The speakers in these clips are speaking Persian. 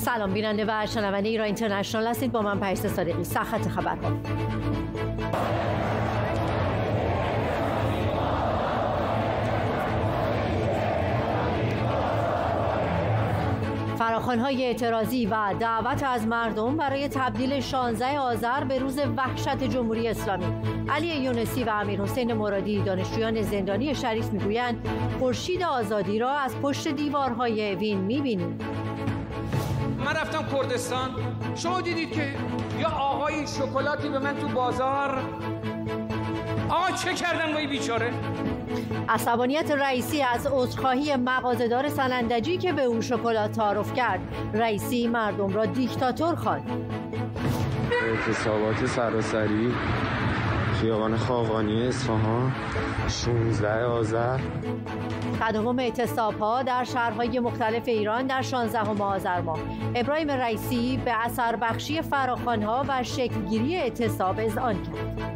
سلام بیننده و شنونده ایران اینترنشنال هستید. با من پریسا صادقی. سخت خبرها فراخانهای اعتراضی و دعوت از مردم برای تبدیل 16 آذر به روز وحشت جمهوری اسلامی. علی یونسی و امیر حسین مرادی دانشجویان زندانی شریف می‌گویند خورشید آزادی را از پشت دیوارهای وین می‌بینیم. من رفتم کردستان. شما دیدید که یا آقای شکلاتی به من تو بازار آقا چه کردن با این بیچاره؟ عصبانیت رئیسی از عذرخواهی مغازهدار سنندجی که به او شکلات تعارف کرد. رئیسی مردم را دیکتاتور خواند. اعتصابات سراسری خیابان خاقانی اصفهان 16 آذر. تداوم اعتصاب ها در شهرهای مختلف ایران در 16 آذر ماه. ابراهیم رئیسی به اثر بخشی فراخوان ها و شکلگیری اعتصاب اذعان کرد.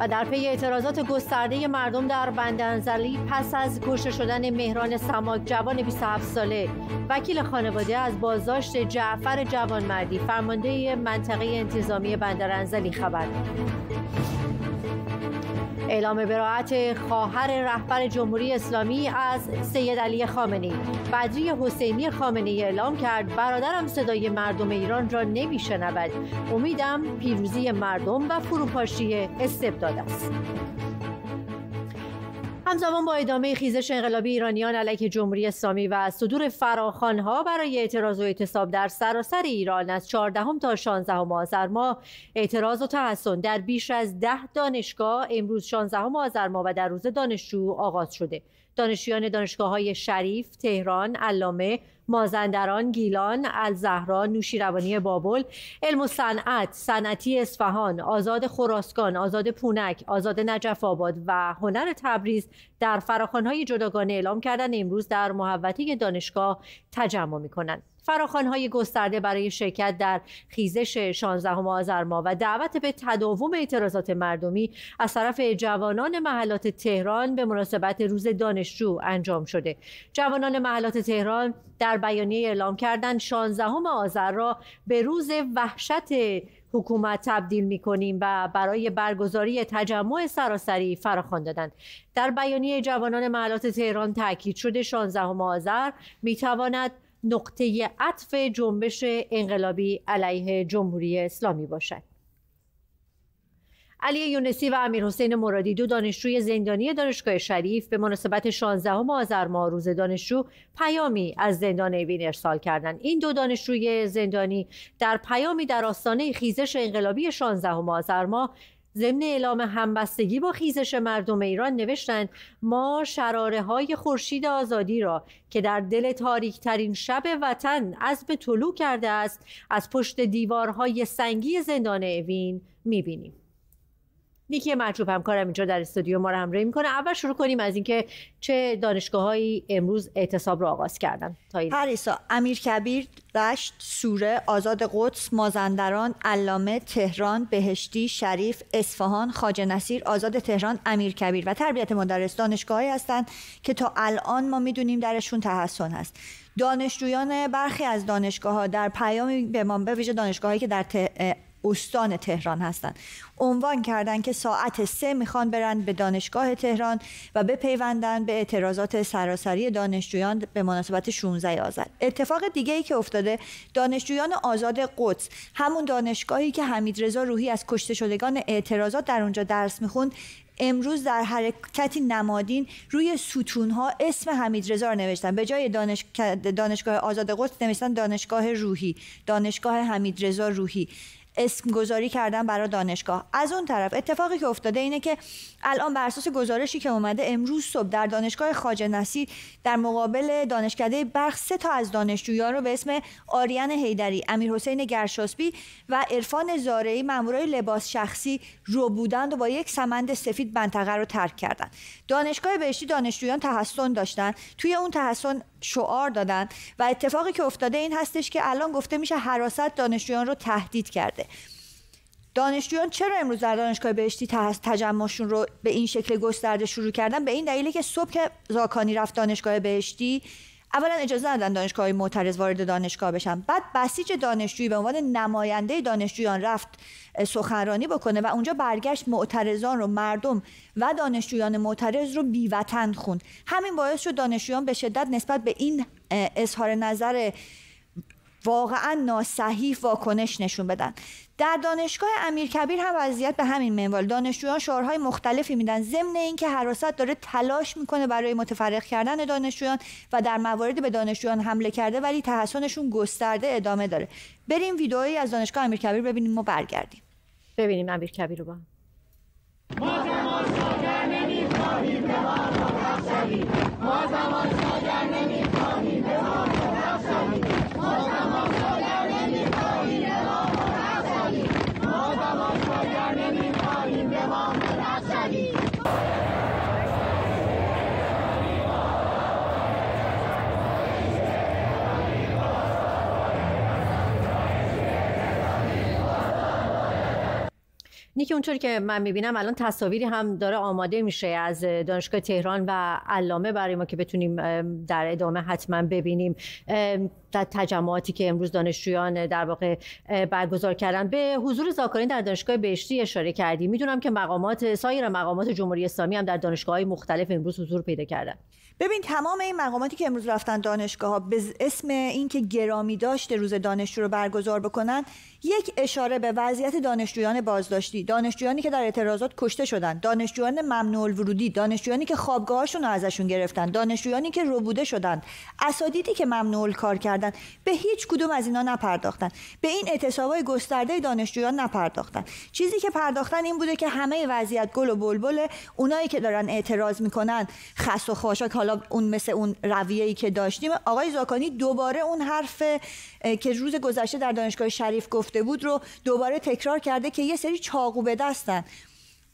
و در پی اعتراضات گسترده مردم در بندنزلی پس از کشته شدن مهران سماک جوان 27 ساله وکیل خانواده از بازداشت جعفر جوانمردی فرمانده منطقه انتظامی بندرانزلی خبر. اعلام براعت خواهر رهبر جمهوری اسلامی از سید علی خامنه‌ای. بدری حسینی خامنه‌ای اعلام کرد برادرم صدای مردم ایران را نمیشنود. امیدم پیروزی مردم و فروپاشی استبداد است. همزمان با ادامه خیزش انقلابی ایرانیان علیه جمهوری اسلامی و صدور فراخوانها برای اعتراض و اعتصاب در سراسر ایران از 14 تا 16 آذر ماه اعتراض و تحسن در بیش از ده دانشگاه امروز 16 آذر ماه و در روز دانشجو آغاز شده. دانشجویان دانشگاه های شریف، تهران، علامه، مازندران، گیلان، الزهرا، نوشیروانی بابل، علم و صنعت، صنعتی اصفهان، آزاد خراسکان، آزاد پونک، آزاد نجف آباد و هنر تبریز در فراخوانهای جداگانه اعلام کردن. امروز در محوطه دانشگاه تجمع می کنند. های گسترده برای شرکت در خیزش 16 آذر ماه و دعوت به تداوم اعتراضات مردمی از طرف جوانان محلات تهران به مناسبت روز دانشجو انجام شده. جوانان محلات تهران در بیانیه اعلام کردند 16 آذر را به روز وحشت حکومت تبدیل می کنیم و برای برگزاری تجمع سراسری فراخوان دادند در بیانیه جوانان محلات تهران تاکید شده 16 آذر می تواند نقطه عطف جنبش انقلابی علیه جمهوری اسلامی باشد. علی یونسی و امیر حسین مرادی دو دانشجوی زندانی دانشگاه شریف به مناسبت 16 آذر ماه روز دانشجو پیامی از زندان اوین ارسال کردند. این دو دانشجوی زندانی در پیامی در آستانه خیزش انقلابی 16 آذر ماه ضمن اعلام همبستگی با خیزش مردم ایران نوشتند ما شراره های خورشید آزادی را که در دل تاریک ترین شب وطن از به طلوع کرده است از پشت دیوارهای سنگی زندان اوین می‌بینیم. نیکی مرچوب همکارم اینجا در استودیو ما رو همراهی می‌کنه. اول شروع کنیم از اینکه چه دانشگاههایی امروز اعتصاب رو آغاز کردن. پریسا امیر کبیر رشت سوره آزاد قدس مازندران علامه تهران بهشتی شریف اصفهان خواجه نصیر آزاد تهران امیر کبیر و تربیت مدرس دانشگاهایی هستند که تا الان ما می‌دونیم درشون تحسن هست. دانشجویان برخی از دانشگاه ها در پیامی به ما به ویژه دانشگاهایی که در استان تهران هستند. عنوان کردند که ساعت سه می‌خوان برند به دانشگاه تهران و بپیوندن به اعتراضات سراسری دانشجویان به مناسبت 16 آذر. اتفاق دیگه ای که افتاده دانشجویان آزاد قدس همون دانشگاهی که حمید رضا روحی از کشته شدگان اعتراضات در اونجا درس می‌خوند امروز در حرکتی نمادین روی ستون ها اسم حمید رضا رو نوشتن. به جای دانشگاه آزاد قدس نوشتن دانشگاه روحی. دانشگاه حمید رضا روحی. اسم گذاری کردن برای دانشگاه. از اون طرف اتفاقی که افتاده اینه که الان بر اساس گزارشی که اومده امروز صبح در دانشگاه خواجه نصیر در مقابل دانشکده برق سه تا از دانشجویان رو به اسم آریان هیدری امیر حسین گرشاسبی و عرفان زارعی مامورای لباس شخصی رو بودند و با یک سمند سفید منطقه رو ترک کردند. دانشگاه بهشتی دانشجویان تحسن داشتن. توی اون تحسن شعار دادن و اتفاقی که افتاده این هستش که الان گفته میشه حراست دانشجویان رو تهدید کرده. دانشجویان چرا امروز در دانشگاه بهشتی تجمعشون رو به این شکل گسترده شروع کردن؟ به این دلیلی که صبح که زاکانی رفت دانشگاه بهشتی اولا اجازه ندادن دانشگاه معترض وارد دانشگاه بشن. بعد بسیج دانشجویی به عنوان نماینده دانشجویان رفت سخنرانی بکنه و اونجا برگشت معترضان رو مردم و دانشجویان معترض رو بیوطن خوند. همین باعث شد دانشجویان به شدت نسبت به این اظهار نظر واقعا ناصحیح واکنش نشون بدن. در دانشگاه امیرکبیر هم وضعیت به همین منوال. دانشجویان شعارهای مختلفی میدن. ضمن اینکه حراست داره تلاش می‌کنه برای متفرق کردن دانشجویان و در مواردی به دانشجویان حمله کرده ولی تحسنشون گسترده ادامه داره. بریم ویدئویی از دانشگاه امیرکبیر ببینیم. و برگردیم. ببینیم امیرکبیر رو با ما زمان ساگر نمی‌خواهیم به ما ما زمان ساگر نمی‌خواهیم به ما ما زمان ساگر Daddy. نیکی اونطوری که من می‌بینم الان تصاویری هم داره آماده میشه از دانشگاه تهران و علامه برای ما که بتونیم در ادامه حتما ببینیم در تجمعاتی که امروز دانشجویان در واقع برگزار کردن. به حضور زاکارین در دانشگاه بهشتی اشاره کردیم. می‌دونم که مقامات سایر مقامات جمهوری اسلامی هم در دانشگاه های مختلف امروز حضور پیدا کردن. ببین تمام این مقاماتی که امروز رفتن دانشگاه ها به اسم اینکه گرامی داشته روز دانشجو رو برگزار بکنن یک اشاره به وضعیت دانشجویان بازداشتی. دانشجویانی که در اعتراضات کشته شدن. دانشجویان ممنوع الورودی. دانشجویانی که خوابگاهاشون رو ازشون گرفتن. دانشجویانی که ربوده شدن. اساتیدی که ممنوع کار کردن. به هیچ کدوم از اینا نپرداختن. به این اعتصابای گسترده دانشجویان نپرداختن. چیزی که پرداختن این بوده که همه وضعیت گل و بلبل اونایی که دارن اعتراض می‌کنن خس و خاشاک حالا اون مثل اون رویه‌ای که داشتیم آقای زاکانی دوباره اون حرف که روز گذشته در دانشگاه شریف گفته بود رو دوباره تکرار کرده که یه سری چاقو به دستن.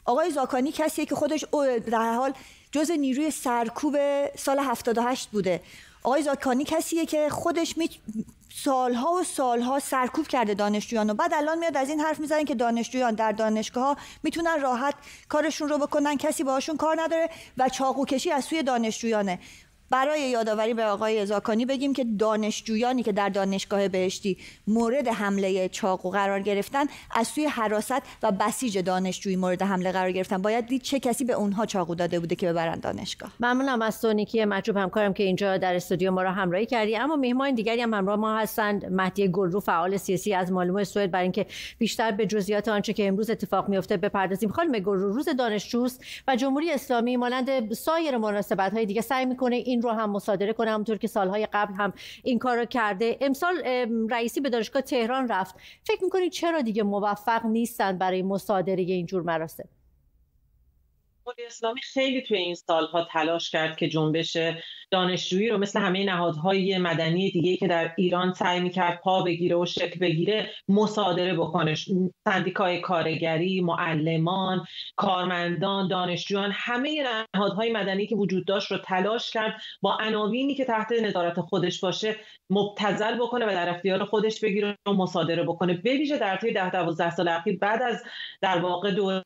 آقای زاکانی کسیه که خودش در حال جز نیروی سرکوب سال 78 بوده. آقای زاکانی کسیه که خودش می سالها و سالها سرکوب کرده دانشجویان و بعد الان میاد از این حرف می‌زنن که دانشجویان در دانشگاه ها می‌تونن راحت کارشون رو بکنن کسی باهاشون کار نداره و چاقو کشی از سوی دانشجویانه. برای یادآوری به آقای زاکانی بگیم که دانشجویانی که در دانشگاه بهشتی مورد حمله چاقو قرار گرفتن از سوی حراست و بسیج دانشجویی مورد حمله قرار گرفتن. باید دید چه کسی به اونها چاقو داده بوده که ببرن دانشگاه. ممنونم از تونیکی مجوب همکارم که اینجا در استودیو ما را همراهی کردی. اما مهمان دیگری هم همراه ما هستند. مهدی گلرو فعال سیاسی از معلومه سوئد برای اینکه بیشتر به جزئیات آنچه که امروز اتفاق میفته بپردازیم. خانم گلرو روز دانشجوست و جمهوری اسلامی مانند سایر مناسبت های دیگه سعی می‌کنه این رو هم مصادره کنه همونطور که سالهای قبل هم این کار رو کرده. امسال رئیسی به دانشگاه تهران رفت. فکر می‌کنید چرا دیگه موفق نیستن برای مصادره اینجور مراسم؟ جمهوری اسلامی خیلی توی این سالها تلاش کرد که جنبش دانشجویی رو مثل همه نهادهای مدنی دیگه که در ایران سعی می‌کرد پا بگیره و شکل بگیره مصادره بکنه. سندیکای کارگری معلمان کارمندان دانشجویان همه نهادهای مدنی که وجود داشت رو تلاش کرد با عناوینی که تحت نظارت خودش باشه مبتزل بکنه و در اختیار خودش بگیره و مصادره بکنه. بویژه در طی ده دوازده سال اخیر بعد از در واقع دوره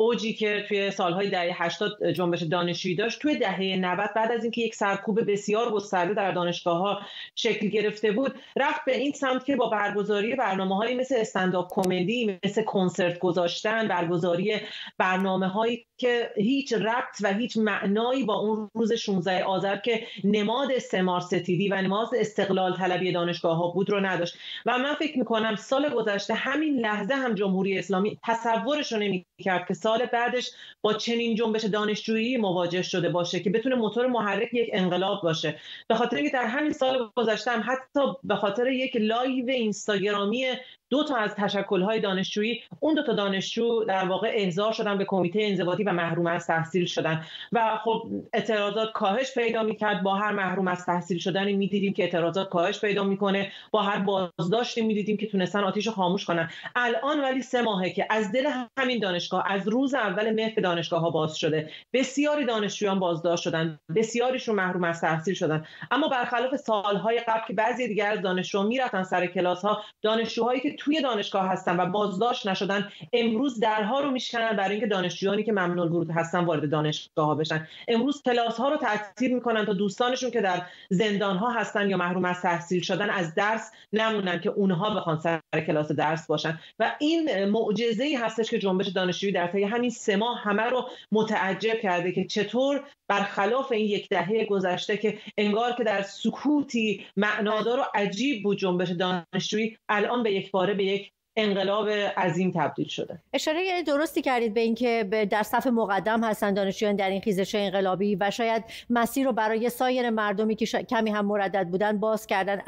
اوجی که توی سالهای دهه 80 جنبش دانشجویی داشت توی دهه 90 بعد از اینکه یک سرکوب بسیار گسترده در دانشگاه ها شکل گرفته بود رفت به این سمت که با برگزاری برنامه هایی مثل استنداپ کمدی مثل کنسرت گذاشتن برگزاری برنامه هایی که هیچ ربط و هیچ معنایی با اون روز 16 آذر که نماد استعمار ستیزی و نماد استقلال طلبی دانشگاه ها بود رو نداشت. و من فکر می‌کنم سال گذشته همین لحظه هم جمهوری اسلامی تصورش رو نمی‌کرد که سال بعدش با چنین جنبش دانشجویی مواجه شده باشه که بتونه موتور محرک انقلاب باشه. به خاطر اینکه در همین سال گذشته حتی به خاطر یک لایو اینستاگرامی دو تا از تشکل‌های دانشجویی اون دو تا دانشجو در واقع احضار شدن به کمیته انضباطی و محروم از تحصیل شدن. و خب اعتراضات کاهش پیدا می‌کرد. با هر محروم از تحصیل شدنی می‌دیدیم که اعتراضات کاهش پیدا می‌کنه. با هر بازداشتی می‌دیدیم که تونستن آتیش خاموش کنن. الان ولی سه ماهه که از دل همین دانشگاه از روز اول مهر به دانشگاه ها باز شده. بسیاری دانشجویان بازداشت شدن. بسیاریشون محروم از تحصیل شدن. اما برخلاف سالهای قبل که بعضی دیگر از دانشجو می‌رفتن سر کلاس ها دانشجوهایی که توی دانشگاه هستن و بازداشت نشدن امروز درها رو میشکنن برای اینکه دانشجویانی که ممنوع ورود هستن وارد دانشگاه ها بشن. امروز کلاس ها رو تعطیل می‌کنن تا دوستانشون که در زندان ها هستن یا محروم از تحصیل شدن از درس نمونن که اونها بخوان سر کلاس درس باشن. و این معجزه ای هستش که جنبش دانشجویی در طی همین سه ماه همه رو متعجب کرده که چطور برخلاف این یک دهه گذشته که انگار که در سکوتی معنادار و عجیب بود جنبش دانشجویی الان به یک باره به یک انقلاب عظیم تبدیل شده. اشاره درستی کردید به اینکه در صف مقدم هستن دانشجویان در این خیزش انقلابی و شاید مسیر رو برای سایر مردمی که کمی هم مردد بودن باز کردن.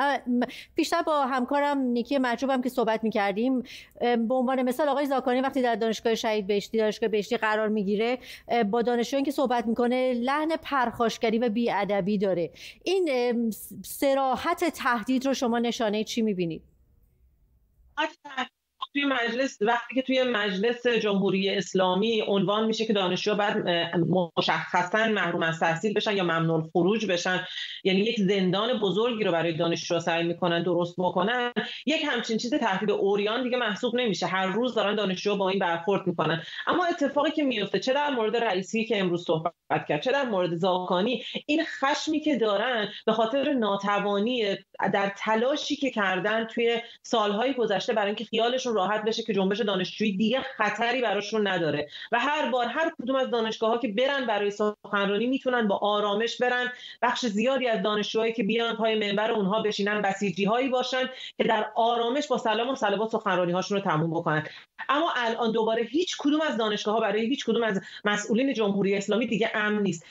بیشتر با همکارم نیکی مجروبم که صحبت می‌کردیم. به عنوان مثال آقای زاکانی وقتی در دانشگاه شهید بهشتی دانشگاه بهشتی قرار می‌گیره با دانشجویان که صحبت می‌کنه لحن پرخاشگری و بیادبی داره. این سراحت تهدید رو شما نشانه چی می‌بینید؟ توی مجلس وقتی که توی مجلس جمهوری اسلامی عنوان میشه که دانشجو بعد مشخصا محروم از تحصیل بشن یا ممنوع خروج بشن. یعنی یک زندان بزرگی رو برای دانشجو سعی می‌کنن درست بکنن. یک همچین چیز تهدید اوریان دیگه محسوب نمیشه. هر روز دارن دانشجو با این برخورد می‌کنن. اما اتفاقی که میفته چه در مورد رئیسی که امروز صحبت کرد چه در مورد زاکانی این خشمی که دارن به خاطر ناتوانی در تلاشی که کردن توی سالهای گذشته برای اینکه خیالشون راحت بشه که جنبش دانشجویی دیگه خطری براشون نداره. و هر بار هر کدوم از دانشگاه ها که برن برای سخنرانی می‌تونن با آرامش برن. بخش زیادی از دانشجوهایی که بیان پای منبر اونها بشینن بسیجی هایی باشن که در آرامش با سلام و صلوات سخنرانی هاشون رو تموم بکنن. اما الان دوباره هیچ کدوم از دانشگاه ها برای هیچ کدوم از مسئولین جمهوری اسلامی دیگه امن نیست.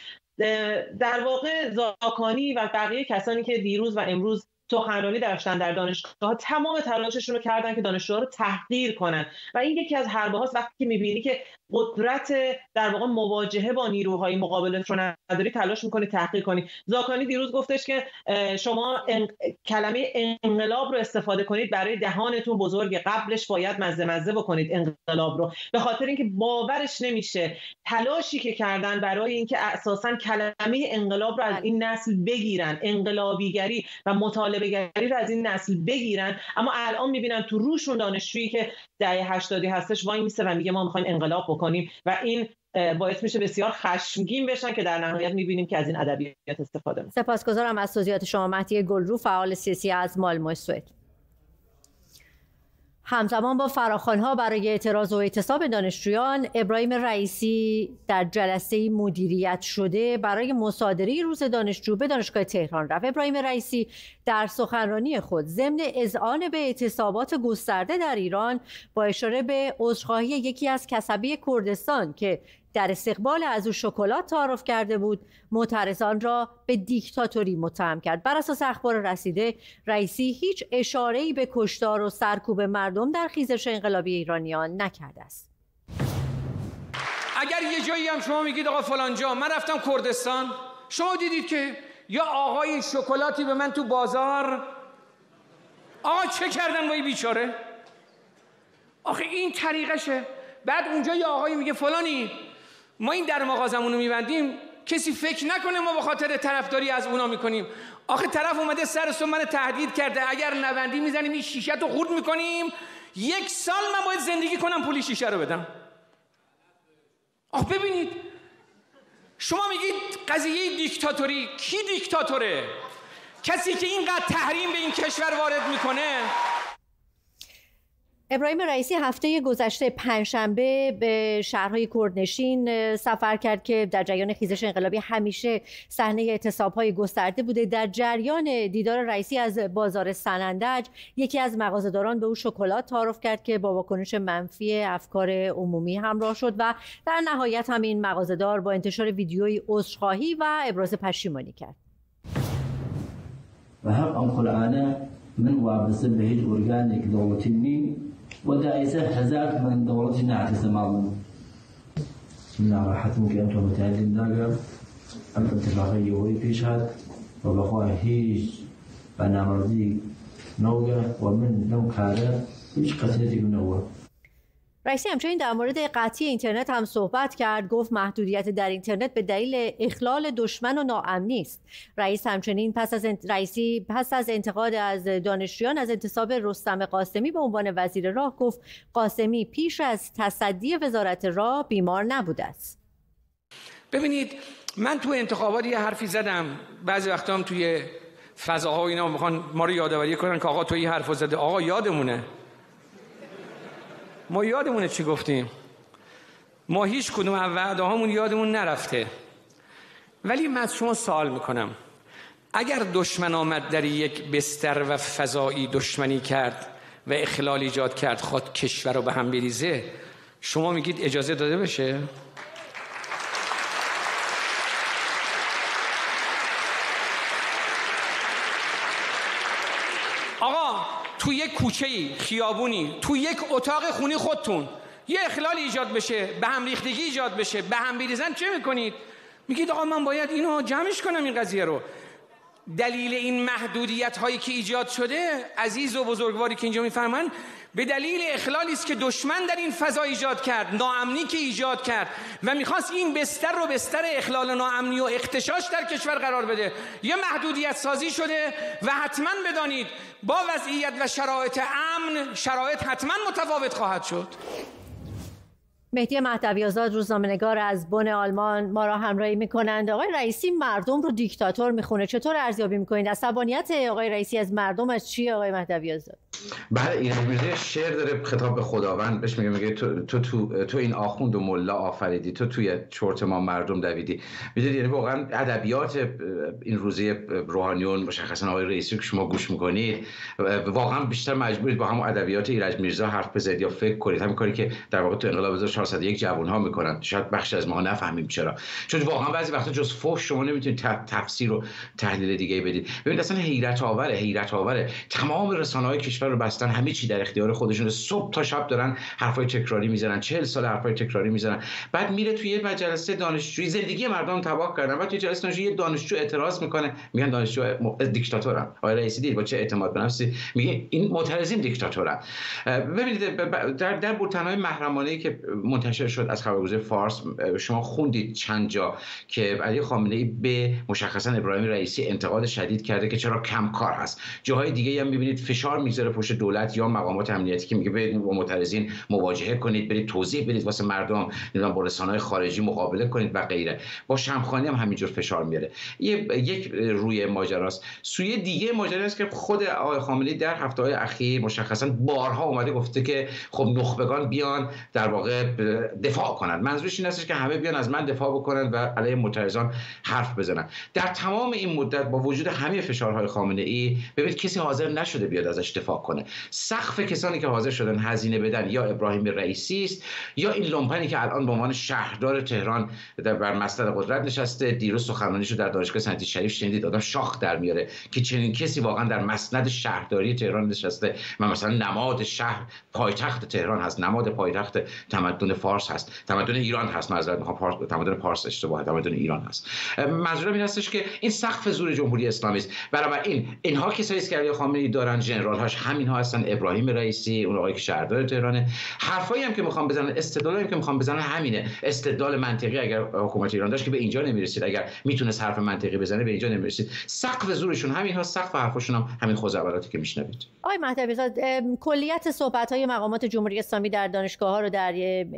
در واقع زاکانی و بقیه کسانی که دیروز و امروز سخنرانی داشتن در دانشگاه تمام تلاششون رو کردن که دانشجوها رو تحقیر کنن. و این یکی از حربه هاست وقتی که می‌بینی که قدرت در واقع مواجهه با نیروهای مقابلت رو نداری تلاش می‌کنی تحقیر کنی. زاکانی دیروز گفتش که شما کلمه انقلاب رو استفاده کنید برای دهانتون بزرگ قبلش باید مزه مزه بکنید انقلاب رو. به خاطر اینکه باورش نمیشه. تلاشی که کردن برای اینکه اساسا کلمه انقلاب رو از این نسل بگیرن انقلابیگری و مطالبه گری رو از این نسل بگیرن. اما الان می‌بینن تو روشون دانشجویی که دهه 80 هستش وای میسه و میگه ما می‌خوایم انقلاب بکنیم و این باعث میشه بسیار خشمگین بشن که در نهایت می‌بینیم که از این ادبیات استفاده می‌کنن. سپاسگزارم از توضیحات شما مهدی گلرو فعال سیاسی از مالمو سوئد. همزمان با فراخوانها برای اعتراض و اعتصاب دانشجویان ابراهیم رئیسی در جلسه مدیریت شده برای مصادره روز دانشجو به دانشگاه تهران رفت. ابراهیم رئیسی در سخنرانی خود ضمن اذعان به اعتصابات گسترده در ایران با اشاره به عذرخواهی یکی از کسبی کردستان که در استقبال از او شکلات تعارف کرده بود. معترضان را به دیکتاتوری متهم کرد. بر اساس اخبار رسیده رئیسی هیچ اشاره‌ای به کشتار و سرکوب مردم در خیزش انقلابی ایرانیان نکرده است. اگر یه جایی هم شما میگید آقا فلان جا من رفتم کردستان. شما دیدید که یا آقای شکلاتی به من تو بازار آقا چه کردن با بیچاره؟ آخه این طریقشه. بعد اونجا یه آقایی میگه فلانی ما این در مغازمون رو میبندیم کسی فکر نکنه ما به خاطر طرفداری از اونا می‌کنیم. آخه طرف اومده سر سو من تهدید کرده. اگر نبندی می‌زنیم این شیشه رو خورد می‌کنیم. یک سال من باید زندگی کنم پولی شیشه رو بدم. آخ ببینید. شما میگید قضیه دیکتاتوری. کی دیکتاتوره؟ کسی که اینقدر تحریم به این کشور وارد می‌کنه؟ ابراهیم رئیسی هفته گذشته پنجشنبه به شهرهای کردنشین سفر کرد که در جریان خیزش انقلابی همیشه صحنه اعتصابهای گسترده بوده. در جریان دیدار رئیسی از بازار سنندج یکی از مغازه‌داران به او شکلات تعارف کرد که با واکنش منفی افکار عمومی همراه شد و در نهایت هم این مغازه‌دار با انتشار ویدیوی عذرخواهی و ابراز پشیمانی کرد. و من وابسته به هیچ ارگانیک دولتی ودائسة هزارت من دورتي على الزمان بسم الله راحت ممكن أنتم متعدد داقر أم اتفاقية وي بيشات وبخواه هيج بنا مرضي نوغة ومن نوكارة مش من منوه رئیسی همچنین در مورد قطعی اینترنت هم صحبت کرد گفت محدودیت در اینترنت به دلیل اخلال دشمن و ناامنی است. رئیس همچنین پس از رئیسی پس از انتقاد از دانشجویان از انتصاب رستم قاسمی به عنوان وزیر راه گفت قاسمی پیش از تصدی وزارت راه بیمار نبوده است. ببینید من تو انتخابات یه حرفی زدم. بعضی وقتا هم توی فضاها اینا می‌خوان ما رو یادآوری کنن که آقا تو این حرف زده. آقا یادمونه. ما یادمونه چی گفتیم؟ ما هیچ کدوم وعده هامون یادمون نرفته. ولی من از شما سوال می‌کنم. اگر دشمن آمد در یک بستر و فضایی دشمنی کرد و اخلال ایجاد کرد خود کشور رو به هم بریزه شما میگید اجازه داده بشه؟ آقا تو یک کوچه ای خیابونی تو یک اتاق خونی خودتون. یه اخلال ایجاد بشه به هم ریختگی ایجاد بشه به هم بریزن چه می‌کنید؟ میگید آقا من باید اینو جمعش کنم این قضیه رو. دلیل این محدودیت هایی که ایجاد شده عزیز و بزرگواری که اینجا می‌فهمن به دلیل اخلالی است که دشمن در این فضا ایجاد کرد ناامنی که ایجاد کرد و می‌خواست این بستر رو بستر اخلال ناامنی و اختشاش در کشور قرار بده. یه محدودیت سازی شده و حتما بدانید با وضعیت و شرایط امن شرایط حتما متفاوت خواهد شد. مهدی مهدوی آزاد روزنامه‌نگار از بن آلمان ما را همراهی می‌کنند. آقای رئیسی مردم رو دیکتاتور می‌خونه. چطور ارزیابی می‌کنید؟ عصبانیت آقای رئیسی از مردم از چی آقای مهدوی آزاد؟ بله این میرزا شعر داره خطاب به خداوند. بهش میگه میگه تو تو تو, تو این آخوند و ملا آفریدی. تو توی چرت ما مردم دویدی. می‌دونید یعنی واقعا ادبیات این روزی روحانیون مشخصا آقای رئیسی که شما گوش می‌کنید واقعا بیشتر مجبورید با همون ادبیات ایرج میرزا حرف بزنید یا فکر کنید. همین کاری که در واقع تو انقلاب 1401 جوان ها می‌کنن شاید بخش از ما نفهمیم چرا. چون واقعا بعضی وقتا جز فوش شما نمی‌تونید تفسیر و تحلیل دیگه بدید. ببینید اصلا حیرت آوره حیرت آوره. تمام رسانه های کشور رو بستن همه چی در اختیار خودشون صبح تا شب دارن حرفای تکراری می‌زنن. 40 سال حرفای تکراری می‌زنن. بعد میره توی یه جلسه دانشجویی زندگی مردم تباه کردن. بعد توی جلسه دانشجویی دانشجو اعتراض می‌کنه. میگن دانشجو دیکتاتورن. آقای رئیسی دید با چه اعتماد به نفسی. میگه این معترضین دیکتاتورن. ببینید در در بولتن‌های محرمانه که منتشر شد از خبرگزاری فارس. شما خوندید چند جا که علی خامنه ای به مشخصا ابراهیم رئیسی انتقاد شدید کرده که چرا کم کار هست. جاهای دیگه هم می‌بینید فشار می‌ذاره پشت دولت یا مقامات امنیتی که میگه برید با معترضین مواجهه کنید برید توضیح بدید واسه مردم نمی‌دونم با رسانه‌های خارجی مقابله کنید و غیره. با شمخانی هم همینجور فشار میاره یک روی ماجراست. سوی دیگه ماجرا است که خود آقای خامنه‌ای در هفته‌های اخیر مشخصا بارها اومده گفته که خب نخبگان بیان در واقع دفاع کنند منظورش این است که همه بیان از من دفاع بکنند و علیه معترضان حرف بزنن. در تمام این مدت با وجود همه فشارهای خامنه ای ببینید کسی حاضر نشده بیاد ازش دفاع کنه. سقف کسانی که حاضر شدن هزینه بدن یا ابراهیم رئیسی است یا این لومپنی که الان به عنوان شهردار تهران در بر مسند قدرت نشسته دیروز سخنرانیشو در دانشگاه سنتی شریف شنیدید آدم شاخ در میاره که چنین کسی واقعا در مسند شهرداری تهران نشسته و مثلا نماد شهر پایتخت تهران هست نماد پایتخت تمدن فارس هست. تمدن ایران هست. معذرت می‌خوام پارس تمدن پارس اشتباهه تمدن ایران هست. منظورم این هستش که این سقف زور جمهوری اسلامی است. این اینها کسایی که علی خامنه‌ای دارن ژنرال هاش همین ها هستن. ابراهیم رئیسی اون آقای که شهردار تهرانه. حرفایی هم که می‌خوام بزنن استدلالی که می‌خوام بزنن همینه. استدلال منطقی اگر حکومت ایران داشت که به اینجا نمی‌رسید. اگر می‌تونه حرف منطقی بزنه به اینجا نمی‌رسید. سقف زورشون همین ها سقف حرفشون هم همین خزعبلاتی که میشنوید. آقای مهدوی کلیت صحبت های مقامات جمهوری اسلامی در دانشگاه ها رو در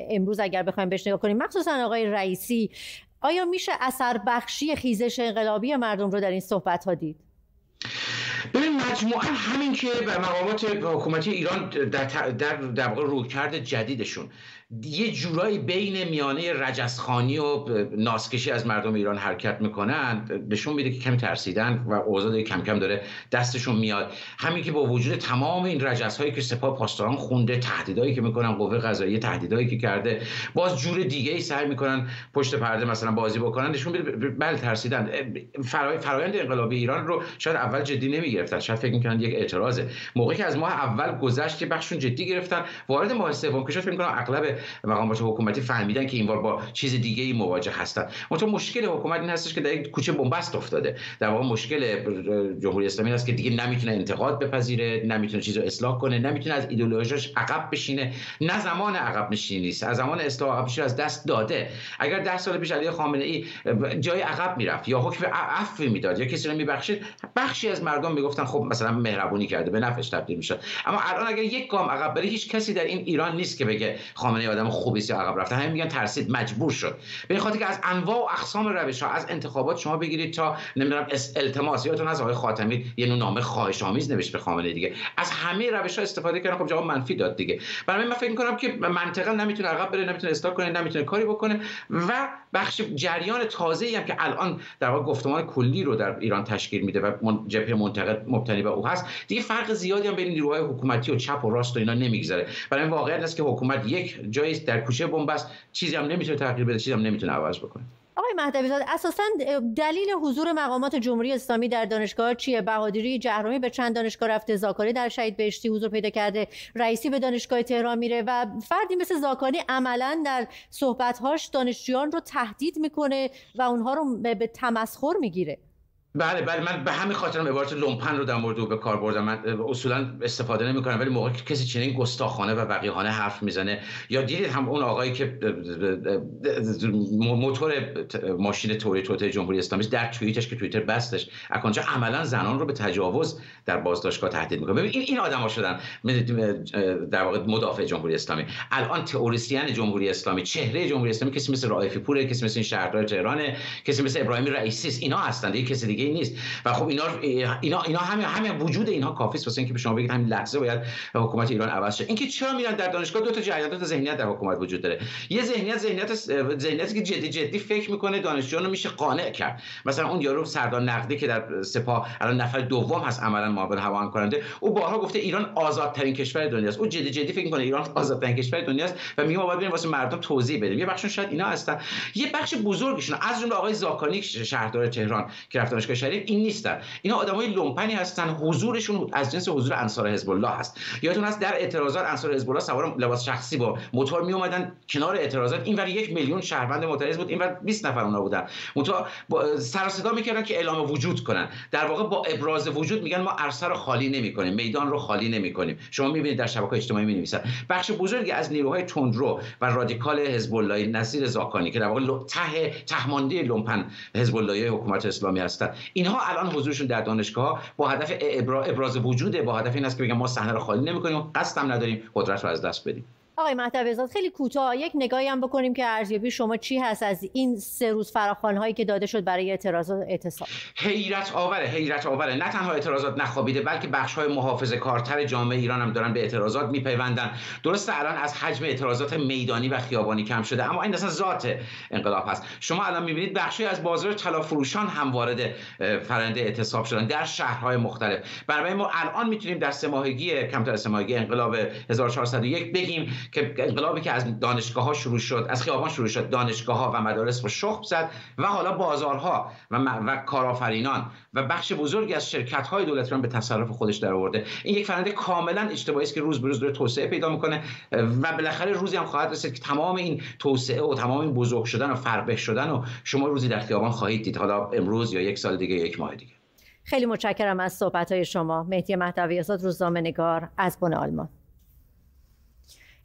امروز اگر بخوایم بهش نگاه کنیم مخصوصا آقای رئیسی آیا میشه اثر بخشی خیزش انقلابی مردم رو در این صحبت ها دید؟ ببین مجموعا همین که مقامات حکومتی ایران در در, در واقع رویکرد جدیدشون. یه جورایی بین میانه رجسخانی و ناسکشی از مردم ایران حرکت می‌کنن نشون میده که کمی ترسیدن و اوضاع کم کم داره دستشون میاد. همین که با وجود تمام این رجس هایی که سپاه پاسداران خونده تهدیدایی که می‌کنن قوه قضاییه تهدیدایی که کرده باز جور دیگه ای سعی می‌کنن پشت پرده مثلا بازی بکنن نشون میده بله ترسیدن. فرای فرایند انقلابی ایران رو شاید اول جدی نمی‌گرفتن شاید فکر می‌کنن یک اعتراضه. موقعی که از ماه اول گذشت که بخشون جدی گرفتن وارد ماه سوم که شاید فکر اغلب مقامات حکومتی فهمیدن که این بار با چیز دیگه ای مواجه هستن. منتها مشکل حکومت این هستش که در یک کوچه بنبست افتاده. در واقع مشکل جمهوری اسلامی هست که دیگه نمی‌تونه انتقاد بپذیره نمی‌تونه چیزو اصلاح کنه نمی‌تونه از ایدئولوژیش عقب بشینه. نه زمان عقب نشینی نیست از زمان اصلاح عقب از دست داده. اگر ده سال پیش علی خامنه ای جای عقب می‌رفت یا حکم عفو می‌داد یا کسی رو میبخشید بخشی از مردم می‌گفتن خب مثلا مهربونی کرده به نفعش تبدیل می‌شد. اما الان اگر یک گام عقب بره هیچ کسی در این ایران نیست که بگه خامنه ای آدم خوبی یا عقب رفته همه میگن ترسید. مجبور شد. به خاطر که از انواع و اقسام روش ها از انتخابات شما بگیرید تا نمی‌دونم التماس یادتون از آقای خاتمی یه نوع نامه خواهش آمیز نوشت به خامنه دیگه. از همه روش ها استفاده کردن. خب جواب منفی داد دیگه. برای من فکر می‌کنم که منطقا نمی‌تونه عقب بره نمی‌تونه اصلاح کنه نمی‌تونه کاری بکنه و بخش جریان تازه هم که الان در واقع گفتمان کلی رو در ایران تشکیل میده و جبهه منتقد مبتنی به او هست. دیگه فرق زیادی هم بین نیروهای حکومتی و چپ و راست و اینا نمیگذره. برای واقعیت است که حکومت یک جایی در کوچه بنبست چیزی هم نمی‌تونه تغییر بده چیزی هم نمی‌تونه عوض بکنه. آقای مهدوی زاد اساسا دلیل حضور مقامات جمهوری اسلامی در دانشگاه چیه؟ بهادری جهرومی به چند دانشگاه رفته زاکاری در شهید بهشتی حضور پیدا کرده رئیسی به دانشگاه تهران میره و فردی مثل زاکانی عملا در صحبتهاش دانشجویان رو تهدید می‌کنه و اونها رو به تمسخر می‌گیره. بله بله من به همین خاطرم عبارت لومپن رو در مورد او به کار بردم. من اصولا استفاده نمی کنم ولی موقعی که کسی چنین گستاخانه و وقیحانه حرف می‌زنه یا دیدید هم اون آقایی که موتور ماشین توری توته جمهوری اسلامی در توییتش که توییتر بستش اکنجا عملا زنان رو به تجاوز در بازداشتگاه تهدید می‌کنه. ببین این این آدما شدن. در واقع مدافع جمهوری اسلامی. الان تئوریسین جمهوری اسلامی چهره جمهوری اسلامی کسی مثل رائفی پور کسی مثل شهردار تهران کسی مثل ابراهیم رئیسی اینا هستند کسی دیگه نیست. و خب اینا اینا اینا همه همه وجود اینها کافی است. واسه اینکه به شما بگید همین لحظه باید حکومت ایران عوض شه. اینکه چرا میرن در دانشگاه؟ دو تا جریان دو تا ذهنیت در حکومت وجود داره. یه ذهنیت ذهنیت ذهنیتی که جدی جدی فکر می‌کنه دانشجویان رو میشه قانع کرد. مثلا اون یارو سردار نقدی که در سپاه الان نفر دوم هست عملا معاون هوا کننده او بارها گفته ایران آزادترین کشور دنیاست او جدی جدی فکر می‌کنه ایران آزادترین کشور دنیاست و میگه ما باید بریم واسه مردم توضیح بدیم. یه بخششون شاید اینا هستن. یه بخش بزرگشون از جمله آقای زاکانی شهردار تهران که رفت شریف این نیست نیستن. اینا آدمای لومپنی هستن حضورشون از جنس حضور انصار حزب الله هست. یادتون هست در اعتراضات انصار حزب الله سوار لباس شخصی با موتور می اومدن کنار اعتراضات. اینور یک میلیون شهروند معترض بود اینور 20 نفر اونا بودن. موتور سر صدا می‌کردن که اعلام وجود کنن. در واقع با ابراز وجود میگن ما عرصه رو خالی نمی‌کنیم میدان رو خالی نمی‌کنیم. شما می‌بینید در شبکه اجتماعی می نویسن بخش بزرگی از نیروهای تندرو و رادیکال حزب الله نصیر زاکانی که در واقع ته تهمانده لومپن حزب الله حکومت اسلامی هستند اینها الان حضورشون در دانشگاه با هدف ابراز وجوده. با هدف این است که بگم ما صحنه رو خالی نمی‌کنیم قصدم نداریم قدرت رو از دست بدیم. آقای مهدوی خیلی کوتاه. یک نگاهی هم بکنیم که ارزیابی شما چی هست از این سه روز فراخوان هایی که داده شد برای اعتراضات اعتصاب؟ حیرت آوره حیرت آوره. نه تنها اعتراضات نخوابیده بلکه بخش های محافظه کارتر جامعه ایران هم دارن به اعتراضات میپیوندن. درسته الان از حجم اعتراضات میدانی و خیابانی کم شده اما این اصلا ذات انقلاب هست. شما الان می‌بینید بخشی از بازار طلا فروشان هم وارد فرنده اعتصاب شدن در شهرهای مختلف. برای ما الان می‌تونیم در سه ماهگی کمتر سه ماهگی انقلاب 1401 بگیم که انقلابی که از دانشگاه ها شروع شد از خیابان شروع شد دانشگاه ها و مدارس رو شخم زد و حالا بازارها و, و کارآفرینان و بخش بزرگی از شرکت های دولتی به تصرف خودش در آورده این یک فرنده کاملا اجتماعی است که روز به روز داره توسعه پیدا می‌کنه و بالاخره روزی هم خواهد رسید که تمام این توسعه و تمام این بزرگ شدن و فربه شدن و شما روزی در خیابان خواهید دید حالا امروز یا یک سال دیگه یک ماه دیگه. خیلی متشکرم از صحبت های شما. مهدی مهدوی آزاد روزنامه نگار از بن آلمان.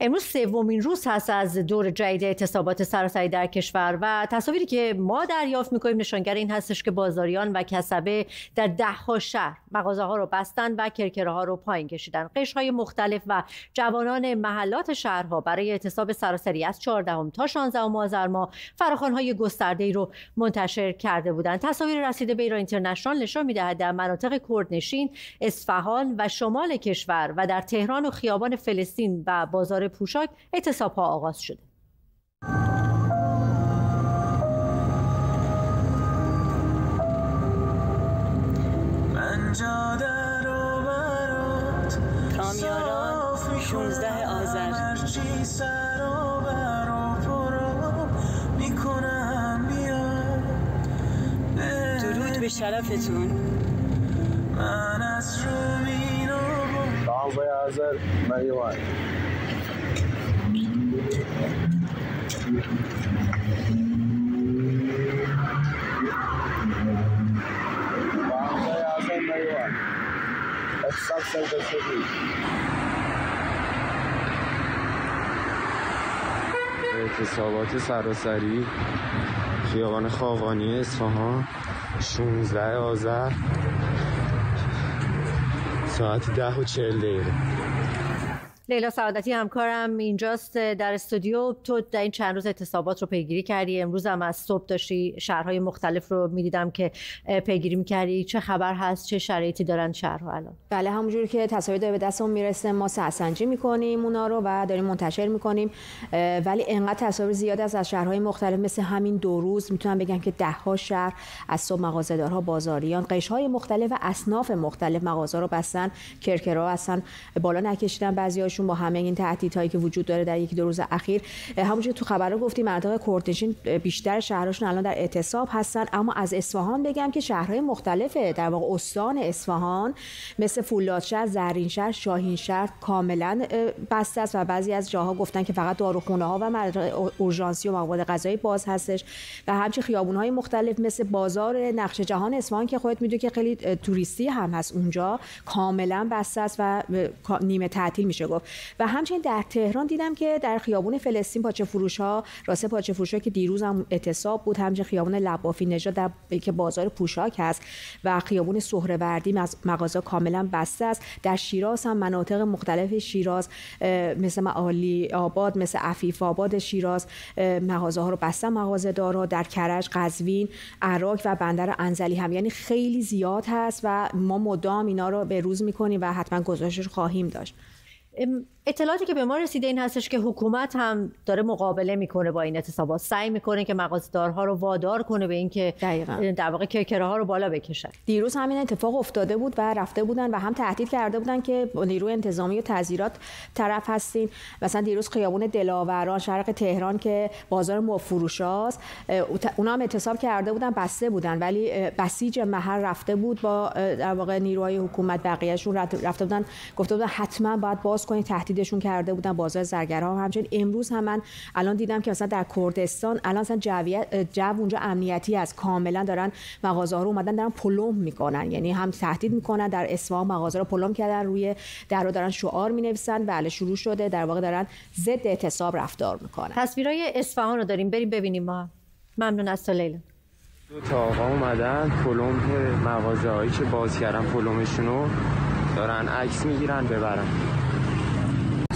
امروز سومین روز هست از دور جدید اعتصابات سراسری در کشور و تصاویری که ما دریافت می‌کنیم نشانگر این هستش که بازاریان و کسبه در ده شهر مغازه ها رو بستن و کرکره ها رو پایین کشیدن. قش های مختلف و جوانان محلات شهرها برای اعتصاب سراسری از 14 تا 16 آذر ماه فراخوان های گسترده ای رو منتشر کرده بودند. تصاویر رسیده به ایران اینترنشنال نشان می‌دهد در مناطق کردنشین اصفهان و شمال کشور و در تهران و خیابان فلسطین و بازار پوشاک اعتصاب ها آغاز شده. کامیاران 16 آذر. درود به شرفتون. من از رومینو آذر اعتصابات سراسری خیابان خاقانی اصفهان 16 آذر ساعت ده و چهل دقیقه. لیلا سعادتی همکارم اینجاست در استودیو. تو در این چند روز اعتصابات رو پیگیری کردی. امروز هم از صبح داشتی شهرهای مختلف رو می‌دیدم که پیگیری می‌کردی. چه خبر هست؟ چه شرایطی دارن شهرها الان؟ بله همونجوری که تصاویر داره به دستمون می‌رسه. ما سنجی می‌کنیم اونا رو و داریم منتشر می‌کنیم. ولی انقدر تصاویر زیاد است از شهرهای مختلف. مثل همین دو روز می‌تونم بگم که ده ها شهر از صبح مغازه‌دارها بازاریان قشرهای مختلف و اصناف مختلف مغازه رو بستن کرکرها اصلا بالا نکشیدن بعضی با همه این تهدیدهایی که وجود داره در یکی دو روز اخیر. همونجوری تو خبرها گفتیم مناطق کورتشین بیشتر شهرشون الان در اعتصاب هستن. اما از اصفهان بگم که شهرهای مختلفه در واقع استان اصفهان مثل فولادشهر زرینشهر شاهینشهر کاملا بسته است و بعضی از جاها گفتن که فقط داروخونه ها و اورژانسی و مواد غذایی باز هستش. و همچنین خیابون های مختلف مثل بازار نقش جهان اصفهان که خودت می‌دونی که خیلی توریستی هم هست اونجا کاملا بسته است و نیمه تعطیل میشه گفت. و همچنین در تهران دیدم که در خیابون فلسطین پاچه فروش ها راست پاچه فروش ها که دیروز هم اعتصاب بود همچنین خیابون لبافی نژاد در که بازار پوشاک هست و خیابون سهروردی مغازه کاملا بسته است. در شیراز هم مناطق مختلف شیراز مثل معالی آباد مثل عفیف آباد شیراز مغازه ها رو بستن مغازه دارها. در کرج قزوین عراق و بندر انزلی هم. یعنی خیلی زیاد هست و ما مدام اینا رو به روز می‌کنیم و حتما گزارشش خواهیم داشت. im اطلاعاتی که به ما رسیده این هستش که حکومت هم داره مقابله می‌کنه با این اعتصابات سعی می‌کنه که مغازه‌دارها رو وادار کنه به اینکه در واقع کرکره ها رو بالا بکشن دیروز همین اتفاق افتاده بود و رفته بودن و هم تهدید کرده بودن که نیروی انتظامی و تعزیرات طرف هستیم مثلا دیروز خیابون دلاوران شرق تهران که بازار مفروشاست اونا هم اعتصاب کرده بودن بسته بودن. ولی بسیج محل رفته بود با در واقع نیروهای حکومت بقیه‌شون رفته بودن. گفته بودن حتما باید باز کنید تهدید تهدیدشون کرده بودن بازار زرگرها همچنین امروز هم من الان دیدم که مثلا در کردستان الان مثلا جویت جو اونجا امنیتی از کاملا دارن مغازه ها رو اومدن دارن پلم می‌کنن. یعنی هم تهدید می‌کنن در اصفهان مغازه رو پلم کردن روی در رو دارن شعار می‌نویسن. بله شروع شده. در واقع دارن ضد اعتصاب رفتار می‌کنن. تصویرای اصفهان رو داریم. بریم ببینیم ما. ممنون از تو لیلا. دو تا آقا اومدن. پلم مغازه هایی که باز کردن پلمشون رو دارن عکس می‌گیرن ببرن.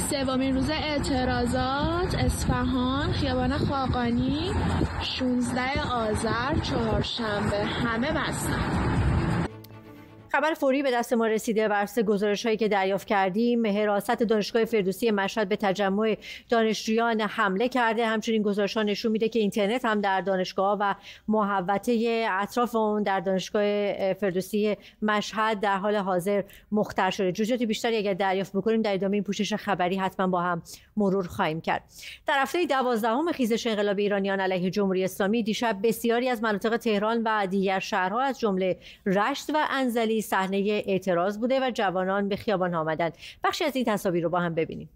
سومین روز اعتراضات اصفهان خیابان خاقانی 16 آذر چهارشنبه. همه بستن. خبر فوری به دست ما رسیده بر گزارش هایی که دریافت کردیم. حراست دانشگاه فردوسی مشهد به تجمع دانشجویان حمله کرده. همچنین گزارش ها نشون میده که اینترنت هم در دانشگاه و محوطه اطراف اون در دانشگاه فردوسی مشهد در حال حاضر مختر شده. جزئیات بیشتری اگر دریافت بکنیم در ادامه این پوشش خبری حتما با هم مرور خواهیم کرد. در هفته دوازدهم خیزش انقلاب ایرانیان علیه جمهوری اسلامی دیشب بسیاری از مناطق تهران و دیگر شهرها از جمله رشت و انزلی صحنه اعتراض بوده و جوانان به خیابان آمدند. بخشی از این تصاویر رو با هم ببینیم.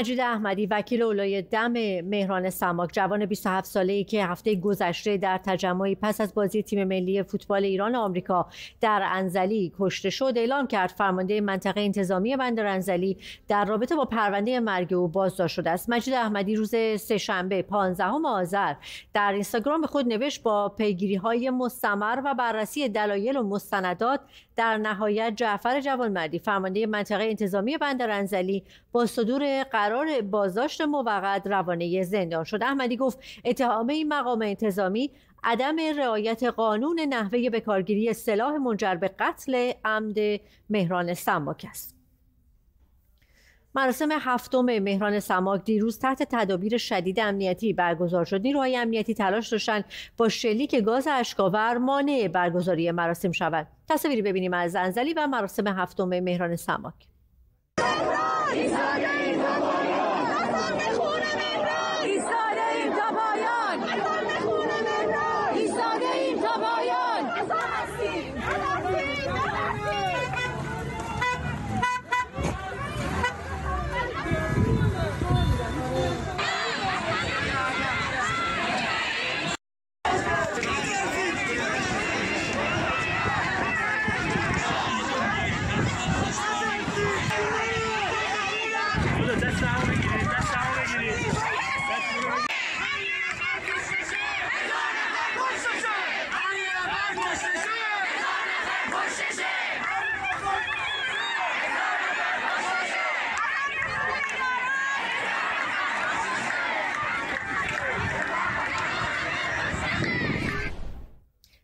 مجید احمدی وکیل اولای دم مهران سماک جوان 27 ساله ای که هفته گذشته در تجمعی پس از بازی تیم ملی فوتبال ایران آمریکا در انزلی کشته شد. اعلام کرد فرمانده منطقه انتظامی بندر انزلی در رابطه با پرونده مرگ او بازداشت شده است. مجید احمدی روز سهشنبه 15 آذر در اینستاگرام خود نوشت با پیگیری های مستمر و بررسی دلایل و مستندات در نهایت جعفر جوانمردی فرمانده منطقه انتظامی بندر انزلی با صدور قرار قرار بازداشت موقت روانه زندان شد. احمدی گفت اتهام این مقام انتظامی عدم رعایت قانون نحوه بکارگیری سلاح منجر به قتل عمد مهران سماک است. مراسم هفتم مهران سماک دیروز تحت تدابیر شدید امنیتی برگزار شد. نیروهای امنیتی تلاش داشتند با شلیک گاز اشکاور مانع برگزاری مراسم شود تصویری ببینیم از انزلی و مراسم هفتم مهران سماک.